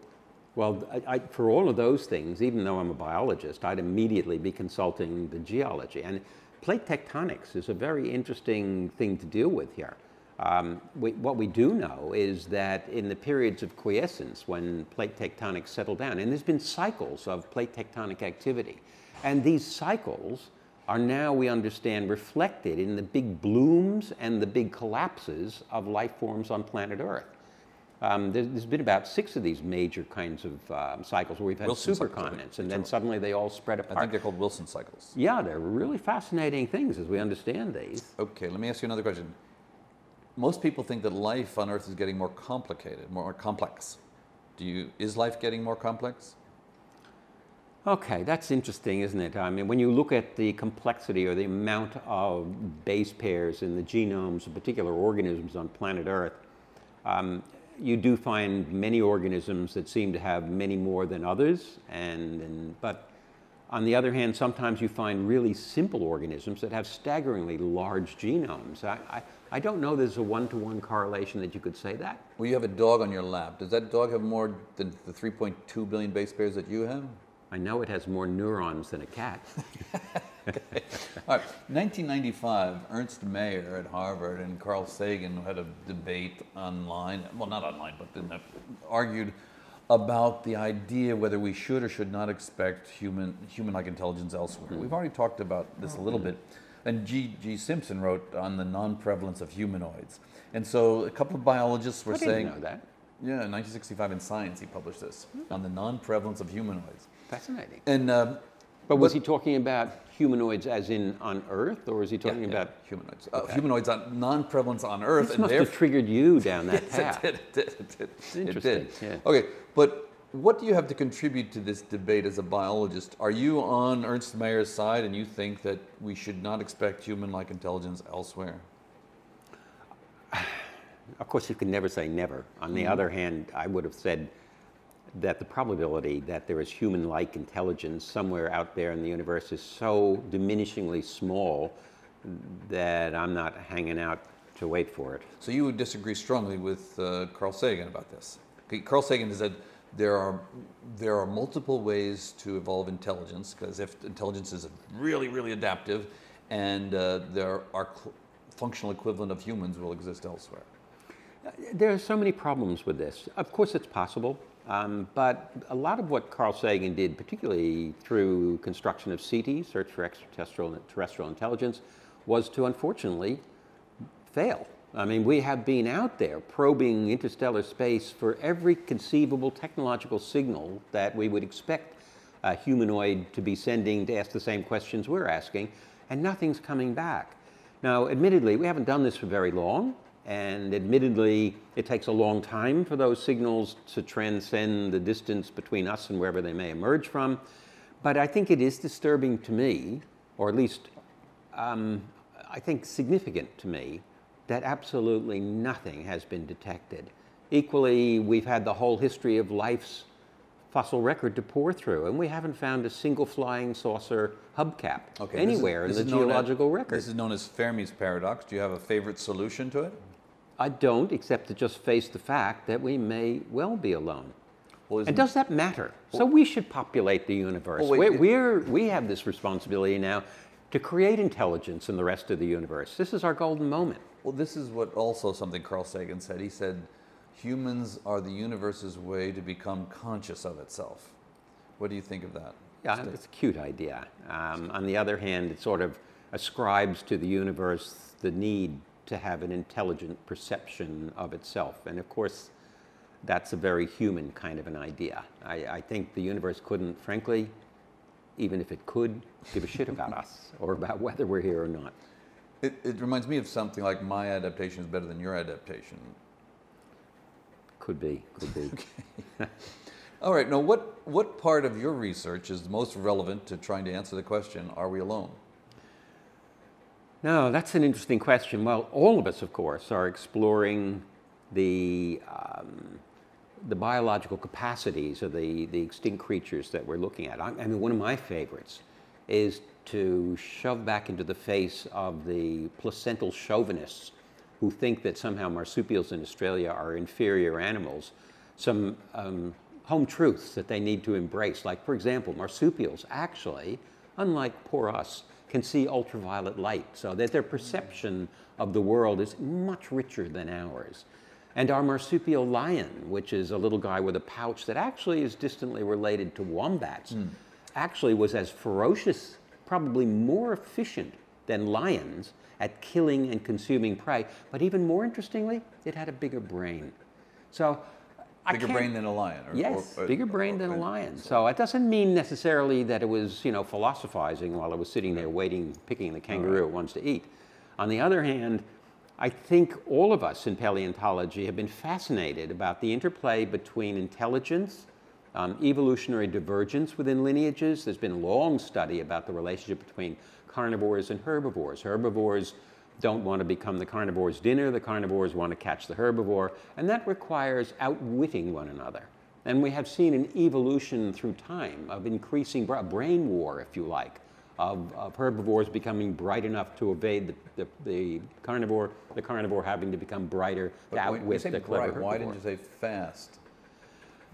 Well, I, I, for all of those things, even though I'm a biologist, I'd immediately be consulting the geology. And plate tectonics is a very interesting thing to deal with here. Um, we, what we do know is that in the periods of quiescence, when plate tectonics settle down, and there's been cycles of plate tectonic activity, and these cycles are now, we understand, reflected in the big blooms and the big collapses of life forms on planet Earth. Um, there's, there's been about six of these major kinds of um, cycles where we've had Wilson supercontinents, and then suddenly they all spread I think apart. they're called Wilson cycles. Yeah, they're really fascinating things as we understand these. Okay, let me ask you another question. Most people think that life on Earth is getting more complicated, more complex. Do you, is life getting more complex? Okay, that's interesting, isn't it? I mean, when you look at the complexity or the amount of base pairs in the genomes of particular organisms on planet Earth, um, you do find many organisms that seem to have many more than others. And, and but on the other hand, sometimes you find really simple organisms that have staggeringly large genomes. I, I, I don't know there's a one-to-one correlation that you could say that. Well, you have a dog on your lap. Does that dog have more than the 3.2 billion base pairs that you have? I know it has more neurons than a cat. All right, 1995, Ernst Mayr at Harvard and Carl Sagan had a debate online, well, not online, but argued about the idea whether we should or should not expect human, human-like intelligence elsewhere. Hmm. We've already talked about this a little bit. And G. G. Simpson wrote on the non-prevalence of humanoids. And so a couple of biologists were I saying, know that. yeah, in 1965 in Science he published this, hmm. on the non-prevalence of humanoids. Fascinating. And um, But was he talking about humanoids as in on Earth, or was he talking yeah, about? humanoids. Uh, humanoids on non-prevalence on Earth, This and must have triggered you down that Yes, path. it did. It did. It did. It Interesting, did. yeah. Okay, but what do you have to contribute to this debate as a biologist? Are you on Ernst Mayr's side, and you think that we should not expect human-like intelligence elsewhere? Of course, you can never say never. On the other hand, I would have said that the probability that there is human-like intelligence somewhere out there in the universe is so diminishingly small that I'm not hanging out to wait for it. So you would disagree strongly with uh, Carl Sagan about this. Carl Sagan has said there are there are multiple ways to evolve intelligence because if intelligence is really really adaptive, and uh, there are cl- functional equivalent of humans will exist elsewhere. There are so many problems with this. Of course, it's possible, um, but a lot of what Carl Sagan did, particularly through construction of SETI, Search for Extraterrestrial Terrestrial Intelligence, was to unfortunately fail. I mean, we have been out there probing interstellar space for every conceivable technological signal that we would expect a humanoid to be sending to ask the same questions we're asking, and nothing's coming back. Now, admittedly, we haven't done this for very long, and admittedly, it takes a long time for those signals to transcend the distance between us and wherever they may emerge from. But I think it is disturbing to me, or at least um, I think significant to me, that absolutely nothing has been detected. Equally, we've had the whole history of life's fossil record to pour through, and we haven't found a single flying saucer hubcap is- anywhere this in the known as- geological record. This is known as Fermi's paradox. Do you have a favorite solution to it? I don't, except to just face the fact that we may well be alone. Well, And does that matter? So we should populate the universe. Well, wait, we're, it- we're, we have this responsibility now to create intelligence in the rest of the universe. This is our golden moment. Well, this is what also something Carl Sagan said. He said, humans are the universe's way to become conscious of itself. What do you think of that? Yeah, it's a cute idea. Um, on the other hand, it sort of ascribes to the universe the need to have an intelligent perception of itself. And of course, that's a very human kind of an idea. I, I think the universe couldn't, frankly, even if it could, give a shit about us or about whether we're here or not. It, it reminds me of something like my adaptation is better than your adaptation. Could be, could be. okay. All right, now what, what part of your research is most relevant to trying to answer the question, are we alone? No, that's an interesting question. Well, all of us, of course, are exploring the, um, the biological capacities of the, the extinct creatures that we're looking at. I, I mean, one of my favorites is to shove back into the face of the placental chauvinists who think that somehow marsupials in Australia are inferior animals some um, home truths that they need to embrace. Like, for example, marsupials actually, unlike poor us, can see ultraviolet light, so that their perception of the world is much richer than ours. And our marsupial lion, which is a little guy with a pouch that actually is distantly related to wombats, mm. actually was as ferocious, probably more efficient than lions at killing and consuming prey. But even more interestingly, it had a bigger brain. So bigger brain than a lion. Or, yes, or, bigger brain than a lion. So it doesn't mean necessarily that it was, you know, philosophizing while it was sitting there waiting, picking the kangaroo right. it wants to eat. On the other hand, I think all of us in paleontology have been fascinated about the interplay between intelligence, um, evolutionary divergence within lineages. There's been a long study about the relationship between carnivores and herbivores. Herbivores don't want to become the carnivore's dinner, the carnivores want to catch the herbivore, and that requires outwitting one another. And we have seen an evolution through time of increasing brain war, if you like, of, of herbivores becoming bright enough to evade the, the, the, carnivore, the carnivore having to become brighter but to outwit the clever bright, Why didn't you say fast?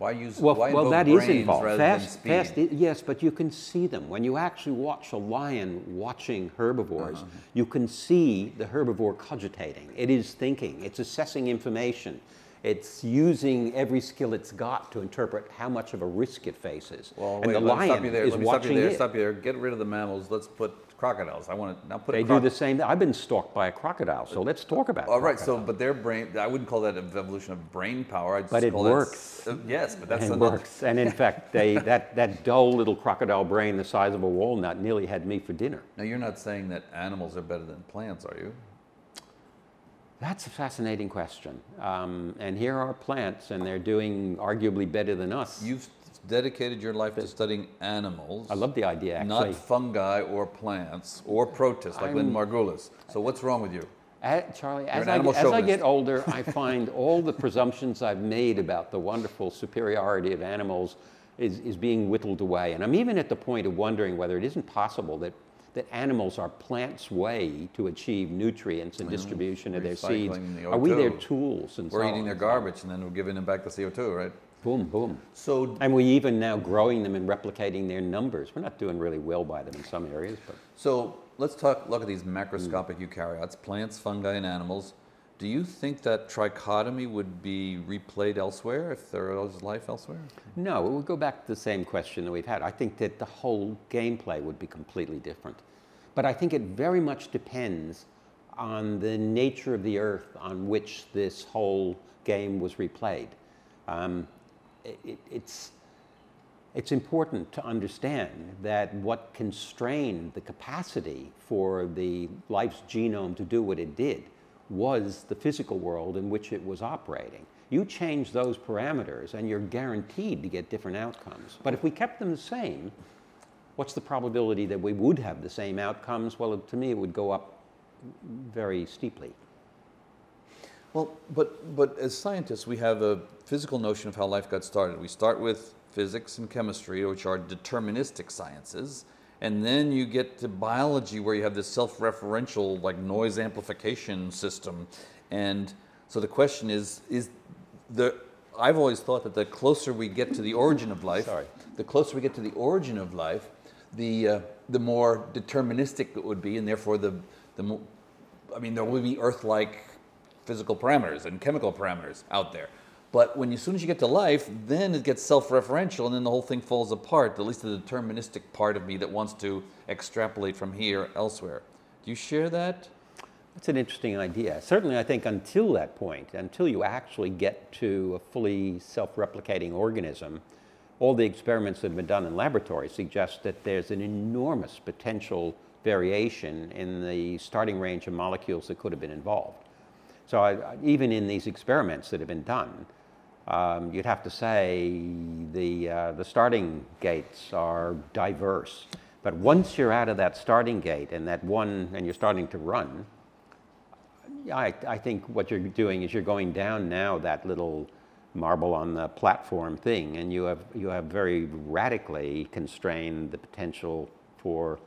Why use well? Why well, that is involved. Fast, fast. Yes, but you can see them when you actually watch a lion watching herbivores. Uh -huh. You can see the herbivore cogitating. It is thinking. It's assessing information. It's using every skill it's got to interpret how much of a risk it faces. Well, and wait, the lion is watching stop you there, it. Stop you there. Get rid of the mammals. Let's put crocodiles. I want to now put. They do the same. I've been stalked by a crocodile, so let's talk about. All right. So, but their brain. I wouldn't call that an evolution of brain power. I'd but it works. uh, yes, but that's it works. And in fact, they that that dull little crocodile brain the size of a walnut nearly had me for dinner. Now, you're not saying that animals are better than plants, are you? That's a fascinating question. Um, and here are plants, and they're doing arguably better than us. You've dedicated your life to studying animals. I love the idea, actually. Not fungi or plants or protists like I'm, Lynn Margulis. So what's wrong with you? Charlie, as I, as I, get older, I find all the presumptions I've made about the wonderful superiority of animals is, is being whittled away. And I'm even at the point of wondering whether it isn't possible that, that animals are plants' way to achieve nutrients and distribution of their seeds. The are we their tools? And we're so eating their garbage and then we're giving them back the CO2, right? Boom, boom. So, and we even now growing them and replicating their numbers. We're not doing really well by them in some areas, but. So let's talk. Look at these macroscopic mm. eukaryotes: plants, fungi, and animals. Do you think that trichotomy would be replayed elsewhere if there was life elsewhere? No, it would go back to the same question that we've had. I think that the whole gameplay would be completely different. But I think it very much depends on the nature of the earth on which this whole game was replayed. Um, it, it's, it's important to understand that what constrained the capacity for the life's genome to do what it did was the physical world in which it was operating. You change those parameters and you're guaranteed to get different outcomes. But if we kept them the same, what's the probability that we would have the same outcomes? Well, to me, it would go up very steeply. Well, but, but as scientists, we have a physical notion of how life got started. We start with physics and chemistry, which are deterministic sciences, and then you get to biology where you have this self-referential like noise amplification system. And so the question is, is the, I've always thought that the closer we get to the origin of life, Sorry. the closer we get to the origin of life, the, uh, the more deterministic it would be, and therefore the, the more, I mean, there would be Earth-like physical parameters and chemical parameters out there. But when as soon as you get to life, then it gets self-referential, and then the whole thing falls apart. At least the deterministic part of me that wants to extrapolate from here elsewhere. Do you share that? That's an interesting idea. Certainly, I think until that point, until you actually get to a fully self replicating organism, all the experiments that have been done in laboratories suggest that there's an enormous potential variation in the starting range of molecules that could have been involved. So, I, even in these experiments that have been done, um, you'd have to say the, uh, the starting gates are diverse. But once you're out of that starting gate and that one, and you're starting to run, I, I think what you're doing is you're going down now that little marble on the platform thing, and you have, you have very radically constrained the potential for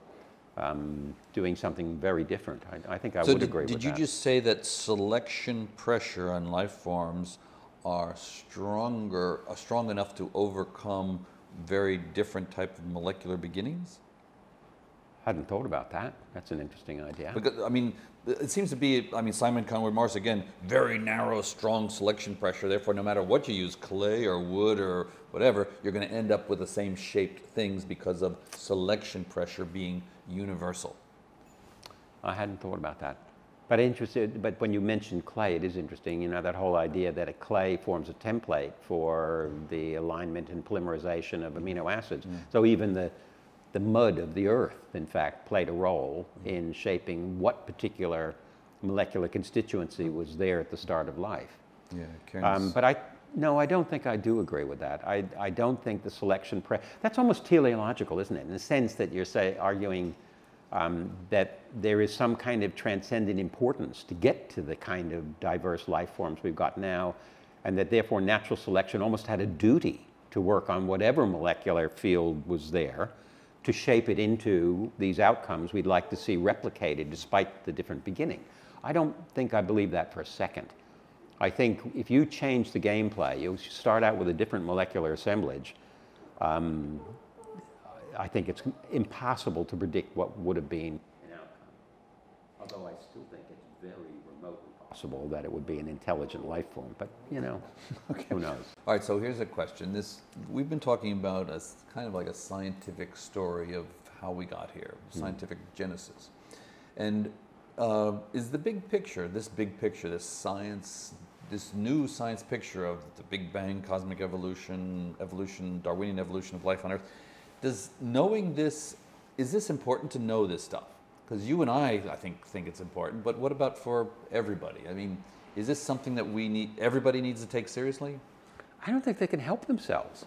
um, doing something very different. I, I think I so would did, agree did with that. Did you just say that selection pressure on life forms are stronger, are strong enough to overcome very different type of molecular beginnings? I hadn't thought about that. That's an interesting idea. Because, I mean, it seems to be, I mean, Simon Conway Morris, again, very narrow, strong selection pressure. Therefore, no matter what you use, clay or wood or whatever, you're going to end up with the same shaped things because of selection pressure being universal. I hadn't thought about that. But interested, but when you mentioned clay, it is interesting, you know, that whole idea that a clay forms a template for the alignment and polymerization of amino acids. So even the, the mud of the earth, in fact, played a role in shaping what particular molecular constituency was there at the start of life. Yeah, Um, but I, no, I don't think I do agree with that. I, I don't think the selection, pre- that's almost teleological, isn't it? In the sense that you're say, arguing um, that there is some kind of transcendent importance to get to the kind of diverse life forms we've got now, and that therefore natural selection almost had a duty to work on whatever molecular field was there to shape it into these outcomes we'd like to see replicated despite the different beginning. I don't think I believe that for a second. I think if you change the gameplay, you start out with a different molecular assemblage, um, I think it's impossible to predict what would have been an outcome. Although I still think it's very remotely possible that it would be an intelligent life form, but you know, okay. who knows? All right, so here's a question. This we've been talking about as kind of like a scientific story of how we got here, scientific genesis, and uh, is the big picture, this big picture, this science, this new science picture of the Big Bang, cosmic evolution, evolution, Darwinian evolution of life on Earth. Does knowing this is this important to know this stuff? Because you and I, I think, think it's important. But what about for everybody? I mean, is this something that we need? Everybody needs to take seriously? I don't think they can help themselves.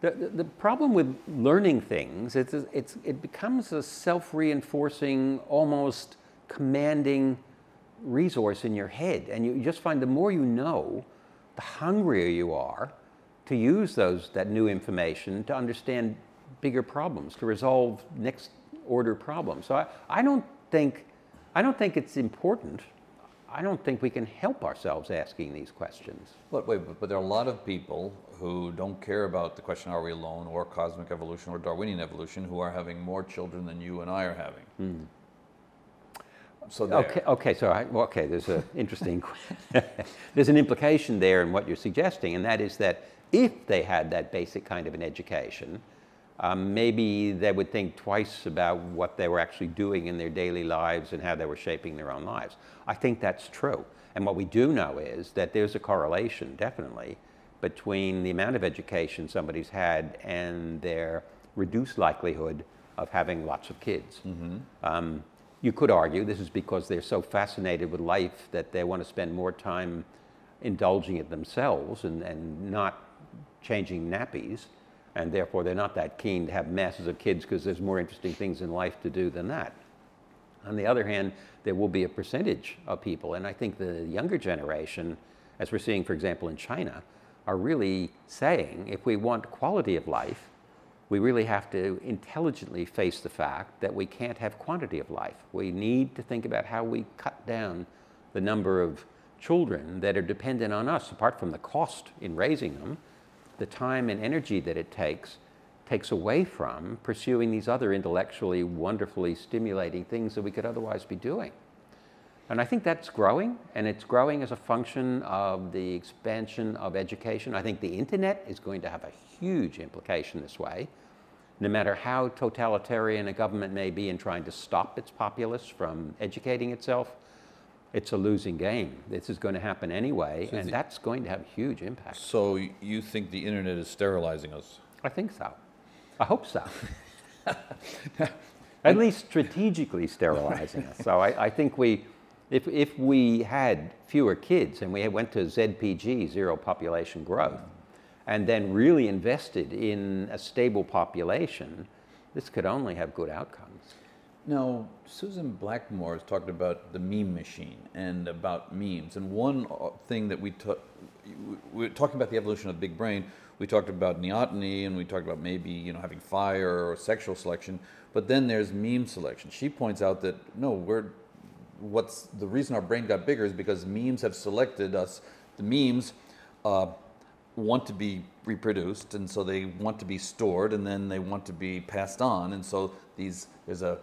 The, the, the problem with learning things, it's, it's, it becomes a self reinforcing, almost commanding resource in your head. And you just find the more you know, the hungrier you are to use those, that new information to understand bigger problems, to resolve next order problems. So I, I don't think I don't think it's important. I don't think we can help ourselves asking these questions. But wait, but, but there are a lot of people who don't care about the question, are we alone, or cosmic evolution, or Darwinian evolution, who are having more children than you and I are having. Hmm. So there. Okay, okay, so I, well, okay, there's an interesting, there's an implication there in what you're suggesting, and that is that if they had that basic kind of an education, um, maybe they would think twice about what they were actually doing in their daily lives and how they were shaping their own lives. I think that's true. And what we do know is that there's a correlation, definitely, between the amount of education somebody's had and their reduced likelihood of having lots of kids. Um, you could argue this is because they're so fascinated with life that they want to spend more time indulging it themselves and, and not changing nappies, and therefore they're not that keen to have masses of kids because there's more interesting things in life to do than that. On the other hand, there will be a percentage of people, and I think the younger generation, as we're seeing, for example, in China, are really saying if we want quality of life, we really have to intelligently face the fact that we can't have quantity of life. We need to think about how we cut down the number of children that are dependent on us, apart from the cost in raising them, the time and energy that it takes takes away from pursuing these other intellectually wonderfully stimulating things that we could otherwise be doing. And I think that's growing, and it's growing as a function of the expansion of education. I think the internet is going to have a huge implication this way. No matter how totalitarian a government may be in trying to stop its populace from educating itself, it's a losing game. This is going to happen anyway, So and the- that's going to have a huge impact. So you think the internet is sterilizing us? I think so. I hope so. At least strategically sterilizing us. So I, I think we, if, if we had fewer kids and we went to ZPG, zero population growth, and then really invested in a stable population, this could only have good outcomes. Now, Susan Blackmore has talked about the meme machine and about memes. And one uh, thing that we took, we were talking about the evolution of the big brain. We talked about neoteny and we talked about maybe, you know, having fire or sexual selection. But then there's meme selection. She points out that no, we're, what's the reason our brain got bigger is because memes have selected us. The memes uh, want to be reproduced, and so they want to be stored, and then they want to be passed on. And so these there's a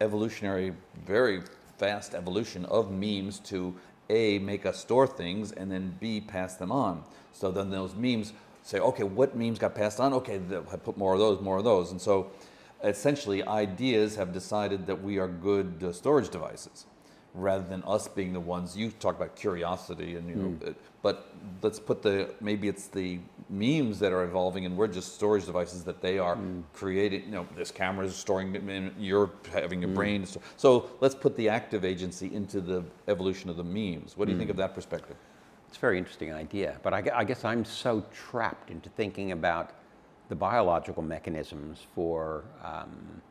evolutionary, very fast evolution of memes to A, make us store things, and then B, pass them on. So then those memes say, okay, what memes got passed on? Okay, I put more of those, more of those. And so essentially, ideas have decided that we are good uh, storage devices rather than us being the ones you talk about curiosity and you know uh, but let's put the maybe it's the memes that are evolving and we're just storage devices that they are creating you know this camera is storing in you're having your brain so, so let's put the active agency into the evolution of the memes. What do you think of that perspective? It's a very interesting idea, but I, I guess I'm so trapped into thinking about the biological mechanisms for um,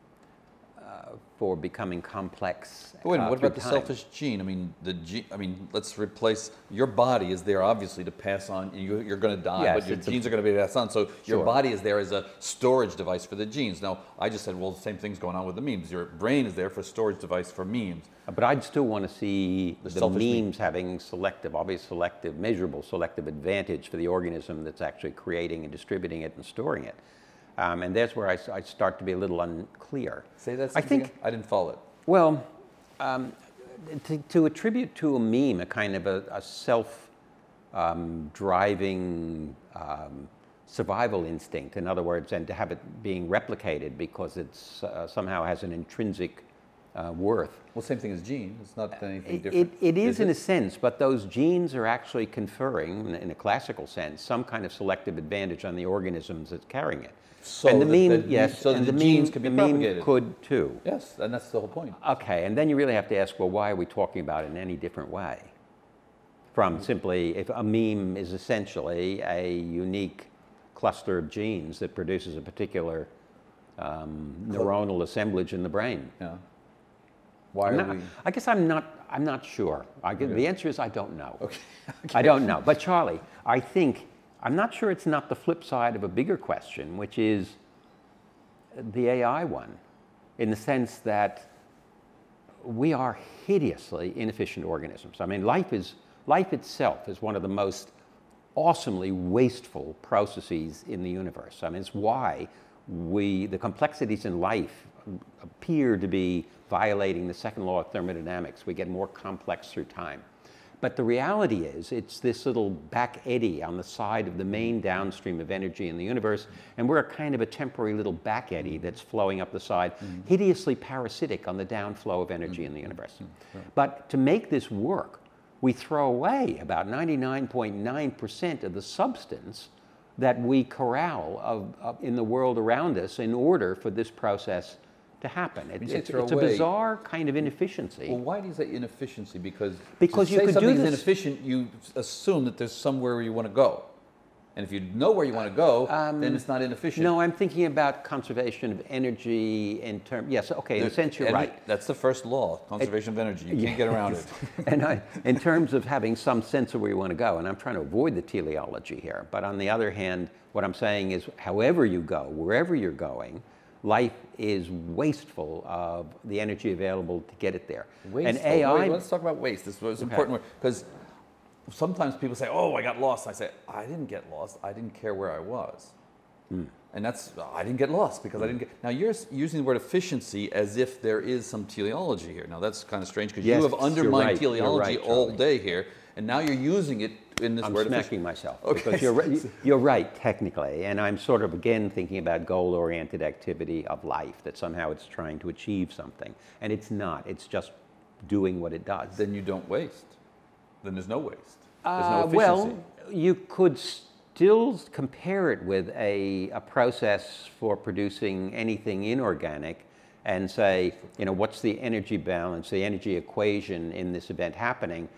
for becoming complex. But wait uh, what about the selfish gene? I mean, the gene. I mean, let's replace your body is there obviously to pass on. You, you're going to die, Yes, but your it's a- genes are going to be passed on. So your body is there as a storage device for the genes. Now, I just said, well, the same thing's going on with the memes. Your brain is there for storage device for memes. But I'd still want to see The the, selfish meme. memes having selective, obvious selective, measurable selective advantage for the organism that's actually creating and distributing it and storing it. Um, and that's where I start to be a little unclear. Say that. I think again? I didn't follow it. Well, um, to, to attribute to a meme a kind of a, a self um, driving um, survival instinct, in other words, and to have it being replicated because it uh, somehow has an intrinsic uh, worth. Well, same thing as gene. It's not anything It, different. it, it is, in it? a sense, but those genes are actually conferring, in- in a classical sense, some kind of selective advantage on the organisms that's carrying it. So and the that meme, the- yes, so and the the genes meme, can be the meme propagated. could too. Yes, and that's the whole point. Okay, and then you really have to ask, well, why are we talking about it in any different way? From simply, if a meme is essentially a unique cluster of genes that produces a particular um, neuronal assemblage in the brain. Yeah. Why are not- we? I guess I'm not, I'm not sure. I, gu- The answer is I don't know. Okay. I don't know. But Charlie, I think, I'm not sure it's not the flip side of a bigger question, which is the AI one, in the sense that we are hideously inefficient organisms. I mean, life is life itself is one of the most awesomely wasteful processes in the universe. I mean, it's why we the complexities in life appear to be violating the second law of thermodynamics. We get more complex through time. But the reality is, it's this little back eddy on the side of the main downstream of energy in the universe, and we're a kind of a temporary little back eddy mm-hmm. that's flowing up the side, mm-hmm. hideously parasitic on the downflow of energy in the mm-hmm. universe. But to make this work, we throw away about 99.9% of the substance that we corral of, of, in the world around us in order for this process to happen. It- it's it's a bizarre kind of inefficiency. Well, why do you say inefficiency? Because Because you say could do something's this- inefficient, you assume that there's somewhere where you want to go, and if you know where you want to go, then it's not inefficient. Um, No, I'm thinking about conservation of energy in terms. Yes, okay, in a sense you're right. That's the first law, conservation of energy. You can't get around it. and I, in terms of having some sense of where you want to go, and I'm trying to avoid the teleology here. But on the other hand, what I'm saying is, however you go, wherever you're going, life is wasteful of the energy available to get it there. Waste. And AI, wait, let's talk about waste. This was important because sometimes people say, "Oh, I got lost." I say, "I didn't get lost. I didn't care where I was." Hmm. And that's I didn't get lost because I didn't get. Now you're using the word efficiency as if there is some teleology here. Now that's kind of strange because Yes, you have undermined right, teleology right, all day here, and now you're using it in this I'm word smacking myself Okay. because you're, ri- you're right technically, and I'm sort of again thinking about goal-oriented activity of life that somehow it's trying to achieve something, and it's not. It's just doing what it does. Then you don't waste. Then there's no waste. There's Uh, no efficiency. well, you could still compare it with a, a process for producing anything inorganic and say, you know, what's the energy balance, the energy equation in this event happening?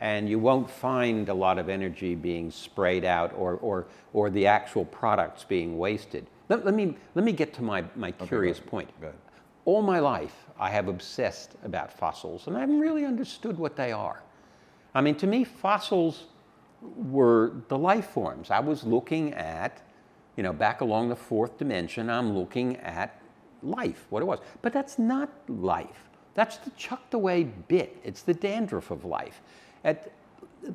And you won't find a lot of energy being sprayed out or, or, or the actual products being wasted. Let, let, me, let me get to my, my curious ahead. point. All my life, I have obsessed about fossils, and I haven't really understood what they are. I mean, to me, fossils were the life forms. I was looking at, you know, back along the fourth dimension, I'm looking at life, what it was. But that's not life. That's the chucked away bit. It's the dandruff of life. At,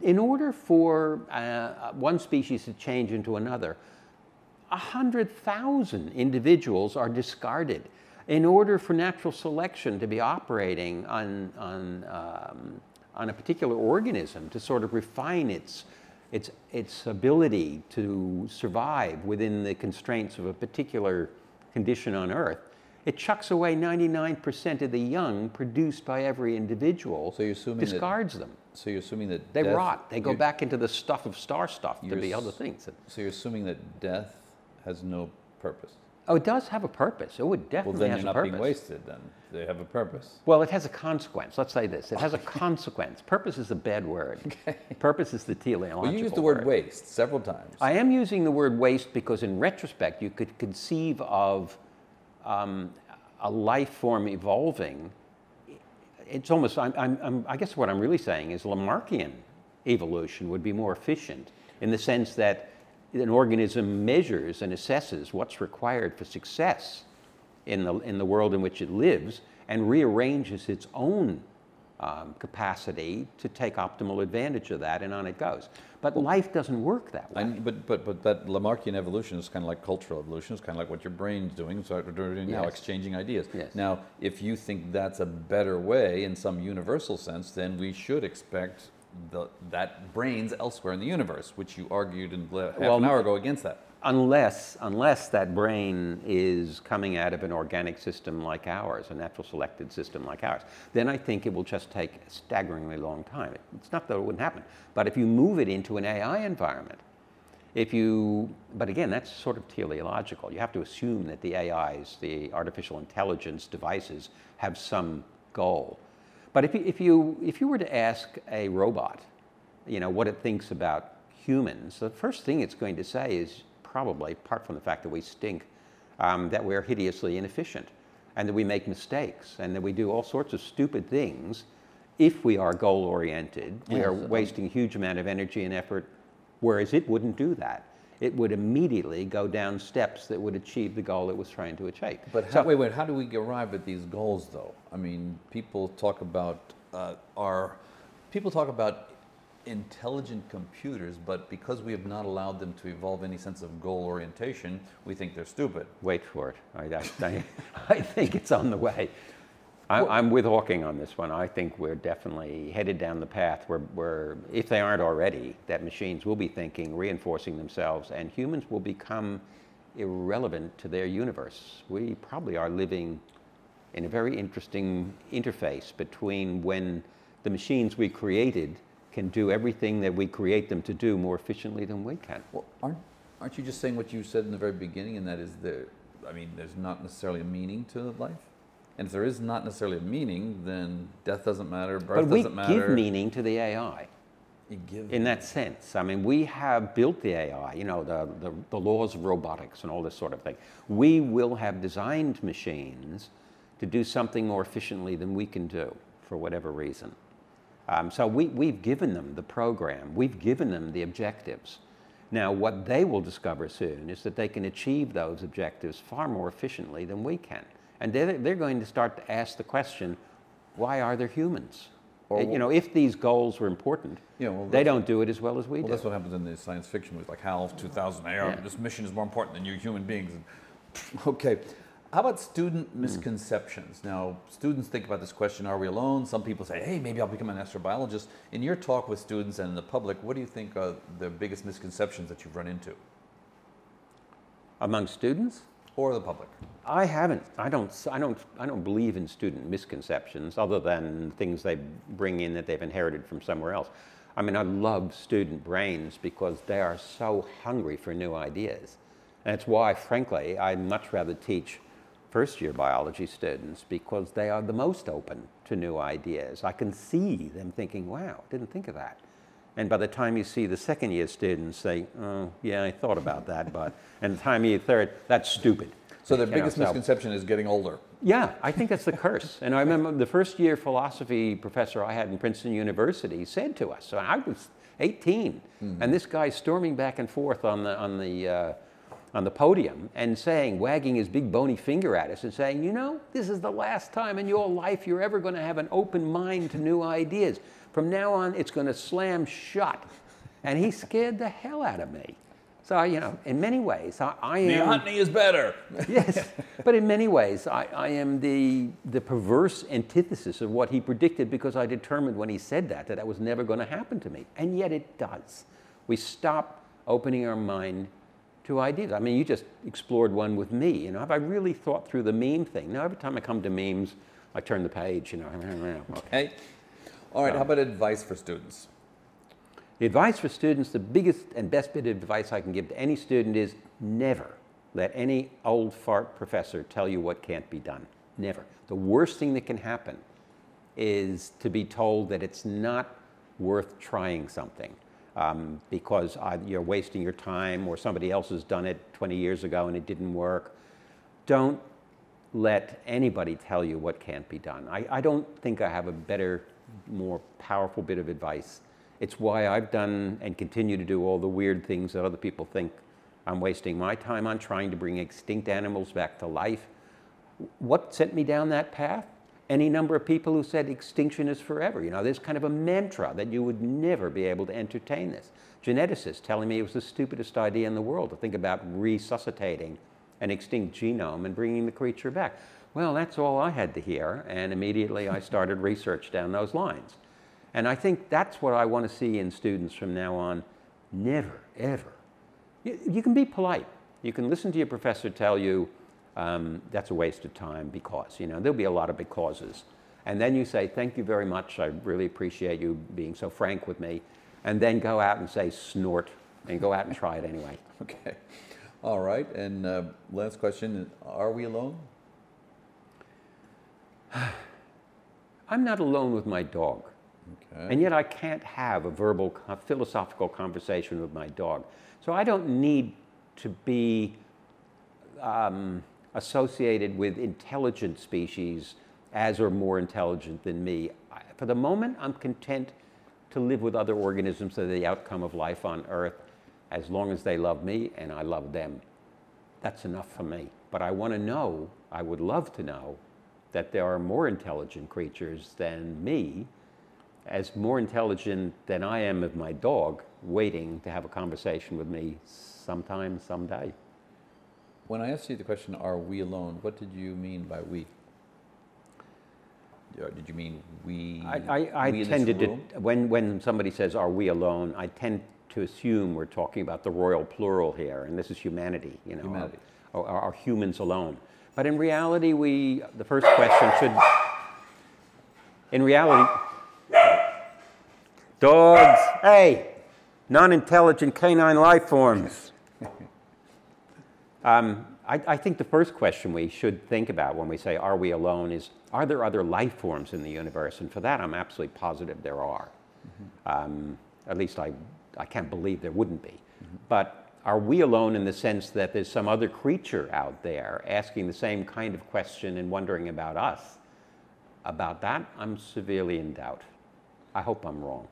in order for uh, one species to change into another, 100,000 individuals are discarded. In order for natural selection to be operating on, on, um, on a particular organism to sort of refine its, its, its ability to survive within the constraints of a particular condition on Earth, it chucks away 99% of the young produced by every individual, So you're assuming discards them. So you're assuming that They death- rot. They go back into the stuff of star stuff to be other things. So you're assuming that death has no purpose. Oh, it does have a purpose. It Well, definitely well, then a not purpose. being wasted. Then they have a purpose. Well, it has a consequence. Let's say this. It has a consequence. Purpose is a bad word. Purpose is the teleological Well, you used the word waste several times. I am using the word waste because, in retrospect, you could conceive of um, a life form evolving. It's almost, I'm, I'm, I'm, I guess what I'm really saying is Lamarckian evolution would be more efficient in the sense that an organism measures and assesses what's required for success in the, in the world in which it lives and rearranges its own um, capacity to take optimal advantage of that, and on it goes. But life doesn't work that way. But, but, but that Lamarckian evolution is kind of like cultural evolution. It's kind of like what your brain's doing, so doing now, Yes. exchanging ideas. Yes. Now, if you think that's a better way in some universal sense, then we should expect the, that brains elsewhere in the universe, which you argued in half Well, an hour ago against that. Unless, unless that brain is coming out of an organic system like ours, a natural selected system like ours, then I think it will just take a staggeringly long time. It's not that it wouldn't happen, but if you move it into an AI environment, if you, but again, that's sort of teleological. You have to assume that the AIs, the artificial intelligence devices, have some goal. But if you, if you, if you were to ask a robot, you know, what it thinks about humans, the first thing it's going to say is probably, apart from the fact that we stink, um, that we're hideously inefficient and that we make mistakes and that we do all sorts of stupid things if we are goal oriented. We are Yes, um, wasting a huge amount of energy and effort, whereas it wouldn't do that. It would immediately go down steps that would achieve the goal it was trying to achieve. But how, wait, wait, how do we arrive at these goals, though? I mean, people talk about uh, our, people talk about intelligent computers, but because we have not allowed them to evolve any sense of goal orientation, we think they're stupid. Wait for it. I, I, I think it's on the way. I, I'm with Hawking on this one. I think we're definitely headed down the path where, where, if they aren't already, that machines will be thinking, reinforcing themselves, and humans will become irrelevant to their universe. We probably are living in a very interesting interface between when the machines we created can do everything that we create them to do more efficiently than we can. Well, aren't, aren't you just saying what you said in the very beginning, and that is there, I mean, there's not necessarily a meaning to life? And if there is not necessarily a meaning, then death doesn't matter, birth But we doesn't matter. give meaning to the AI. You give in that sense. I mean, we have built the AI, you know, the, the, the, laws of robotics and all this sort of thing. We will have designed machines to do something more efficiently than we can do for whatever reason. Um, so we, we've given them the program, we've given them the objectives. Now, what they will discover soon is that they can achieve those objectives far more efficiently than we can. And they're, they're going to start to ask the question why are there humans? Or you know, if these goals were important, Yeah, well, they don't do it as well as we Well, do. that's what happens in the science fiction movies, like HAL 2000 AR. Yeah. This mission is more important than you human beings. Okay. How about student Hmm. misconceptions? Now, students think about this question are we alone? Some people say, hey, maybe I'll become an astrobiologist. In your talk with students and in the public, what do you think are the biggest misconceptions that you've run into? Among students? or the public? I haven't. I don't. I don't. I don't believe in student misconceptions, other than things they bring in that they've inherited from somewhere else. I mean, I love student brains because they are so hungry for new ideas, and it's why, frankly, I'd much rather teach first-year biology students because they are the most open to new ideas. I can see them thinking, "Wow, didn't think of that." And by the time you see the second year students say, oh, yeah, I thought about that, but, and the time you third, that's stupid. So the You biggest know, so- misconception is getting older. yeah, I think that's the curse. And I remember the first year philosophy professor I had in Princeton University said to us, so I was 18, and this guy storming back and forth on the, on the, uh, on the podium and saying, wagging his big bony finger at us and saying, you know, this is the last time in your life you're ever going to have an open mind to new ideas. From now on, it's going to slam shut. And he scared the hell out of me. So, you know, in many ways, I, I am Neoteny is better. yes, but in many ways, I, I am the, the perverse antithesis of what he predicted because I determined when he said that that that was never going to happen to me. And yet it does. We stop opening our mind to ideas. I mean, you just explored one with me. You know, have I really thought through the meme thing? Now, every time I come to memes, I turn the page, you know. okay. Okay. All right. How um, about advice for students? The advice for students, the biggest and best bit of advice I can give to any student is never let any old fart professor tell you what can't be done. Never. The worst thing that can happen is to be told that it's not worth trying something um, because you're wasting your time or somebody else has done it 20 years ago and it didn't work. Don't let anybody tell you what can't be done. I, I don't think I have a better, more powerful bit of advice. It's why I've done and continue to do all the weird things that other people think I'm wasting my time on, trying to bring extinct animals back to life. What sent me down that path? Any number of people who said extinction is forever. You know, there's kind of a mantra that you would never be able to entertain this. Geneticists telling me it was the stupidest idea in the world to think about resuscitating an extinct genome and bringing the creature back. Well, that's all I had to hear, and immediately I started research down those lines. And I think that's what I want to see in students from now on. Never, ever. You, you can be polite. You can listen to your professor tell you um, that's a waste of time because, you know, there'll be a lot of becauses. And then you say, thank you very much. I really appreciate you being so frank with me. And then go out and say, snort, and go out and try it anyway. Okay. All right. And uh, last question: Are we alone? I'm not alone with my dog. Okay. And yet I can't have a verbal, philosophical conversation with my dog. So I don't need to be um, associated with intelligent species as or more intelligent than me. I- For the moment, I'm content to live with other organisms that are the outcome of life on Earth as long as they love me and I love them. That's enough for me. But I want to know, I would love to know, that there are more intelligent creatures than me as more intelligent than I am of my dog, waiting to have a conversation with me sometime, someday. When I asked you the question, "Are we alone?" What did you mean by we? Did you mean we? I, I, I we in this tended to, when, when somebody says, Are we alone? I tend to assume we're talking about the royal plural here, and this is humanity, you know. Humanity. Are, are, are humans alone? But in reality, we, the first question should, in reality, dogs, hey, non intelligent canine life forms. Um, I, I think the first question we should think about when we say, are we alone, is are there other life forms in the universe? And for that, I'm absolutely positive there are. Um, at least I, I can't believe there wouldn't be. But are we alone in the sense that there's some other creature out there asking the same kind of question and wondering about us? About that, I'm severely in doubt. I hope I'm wrong.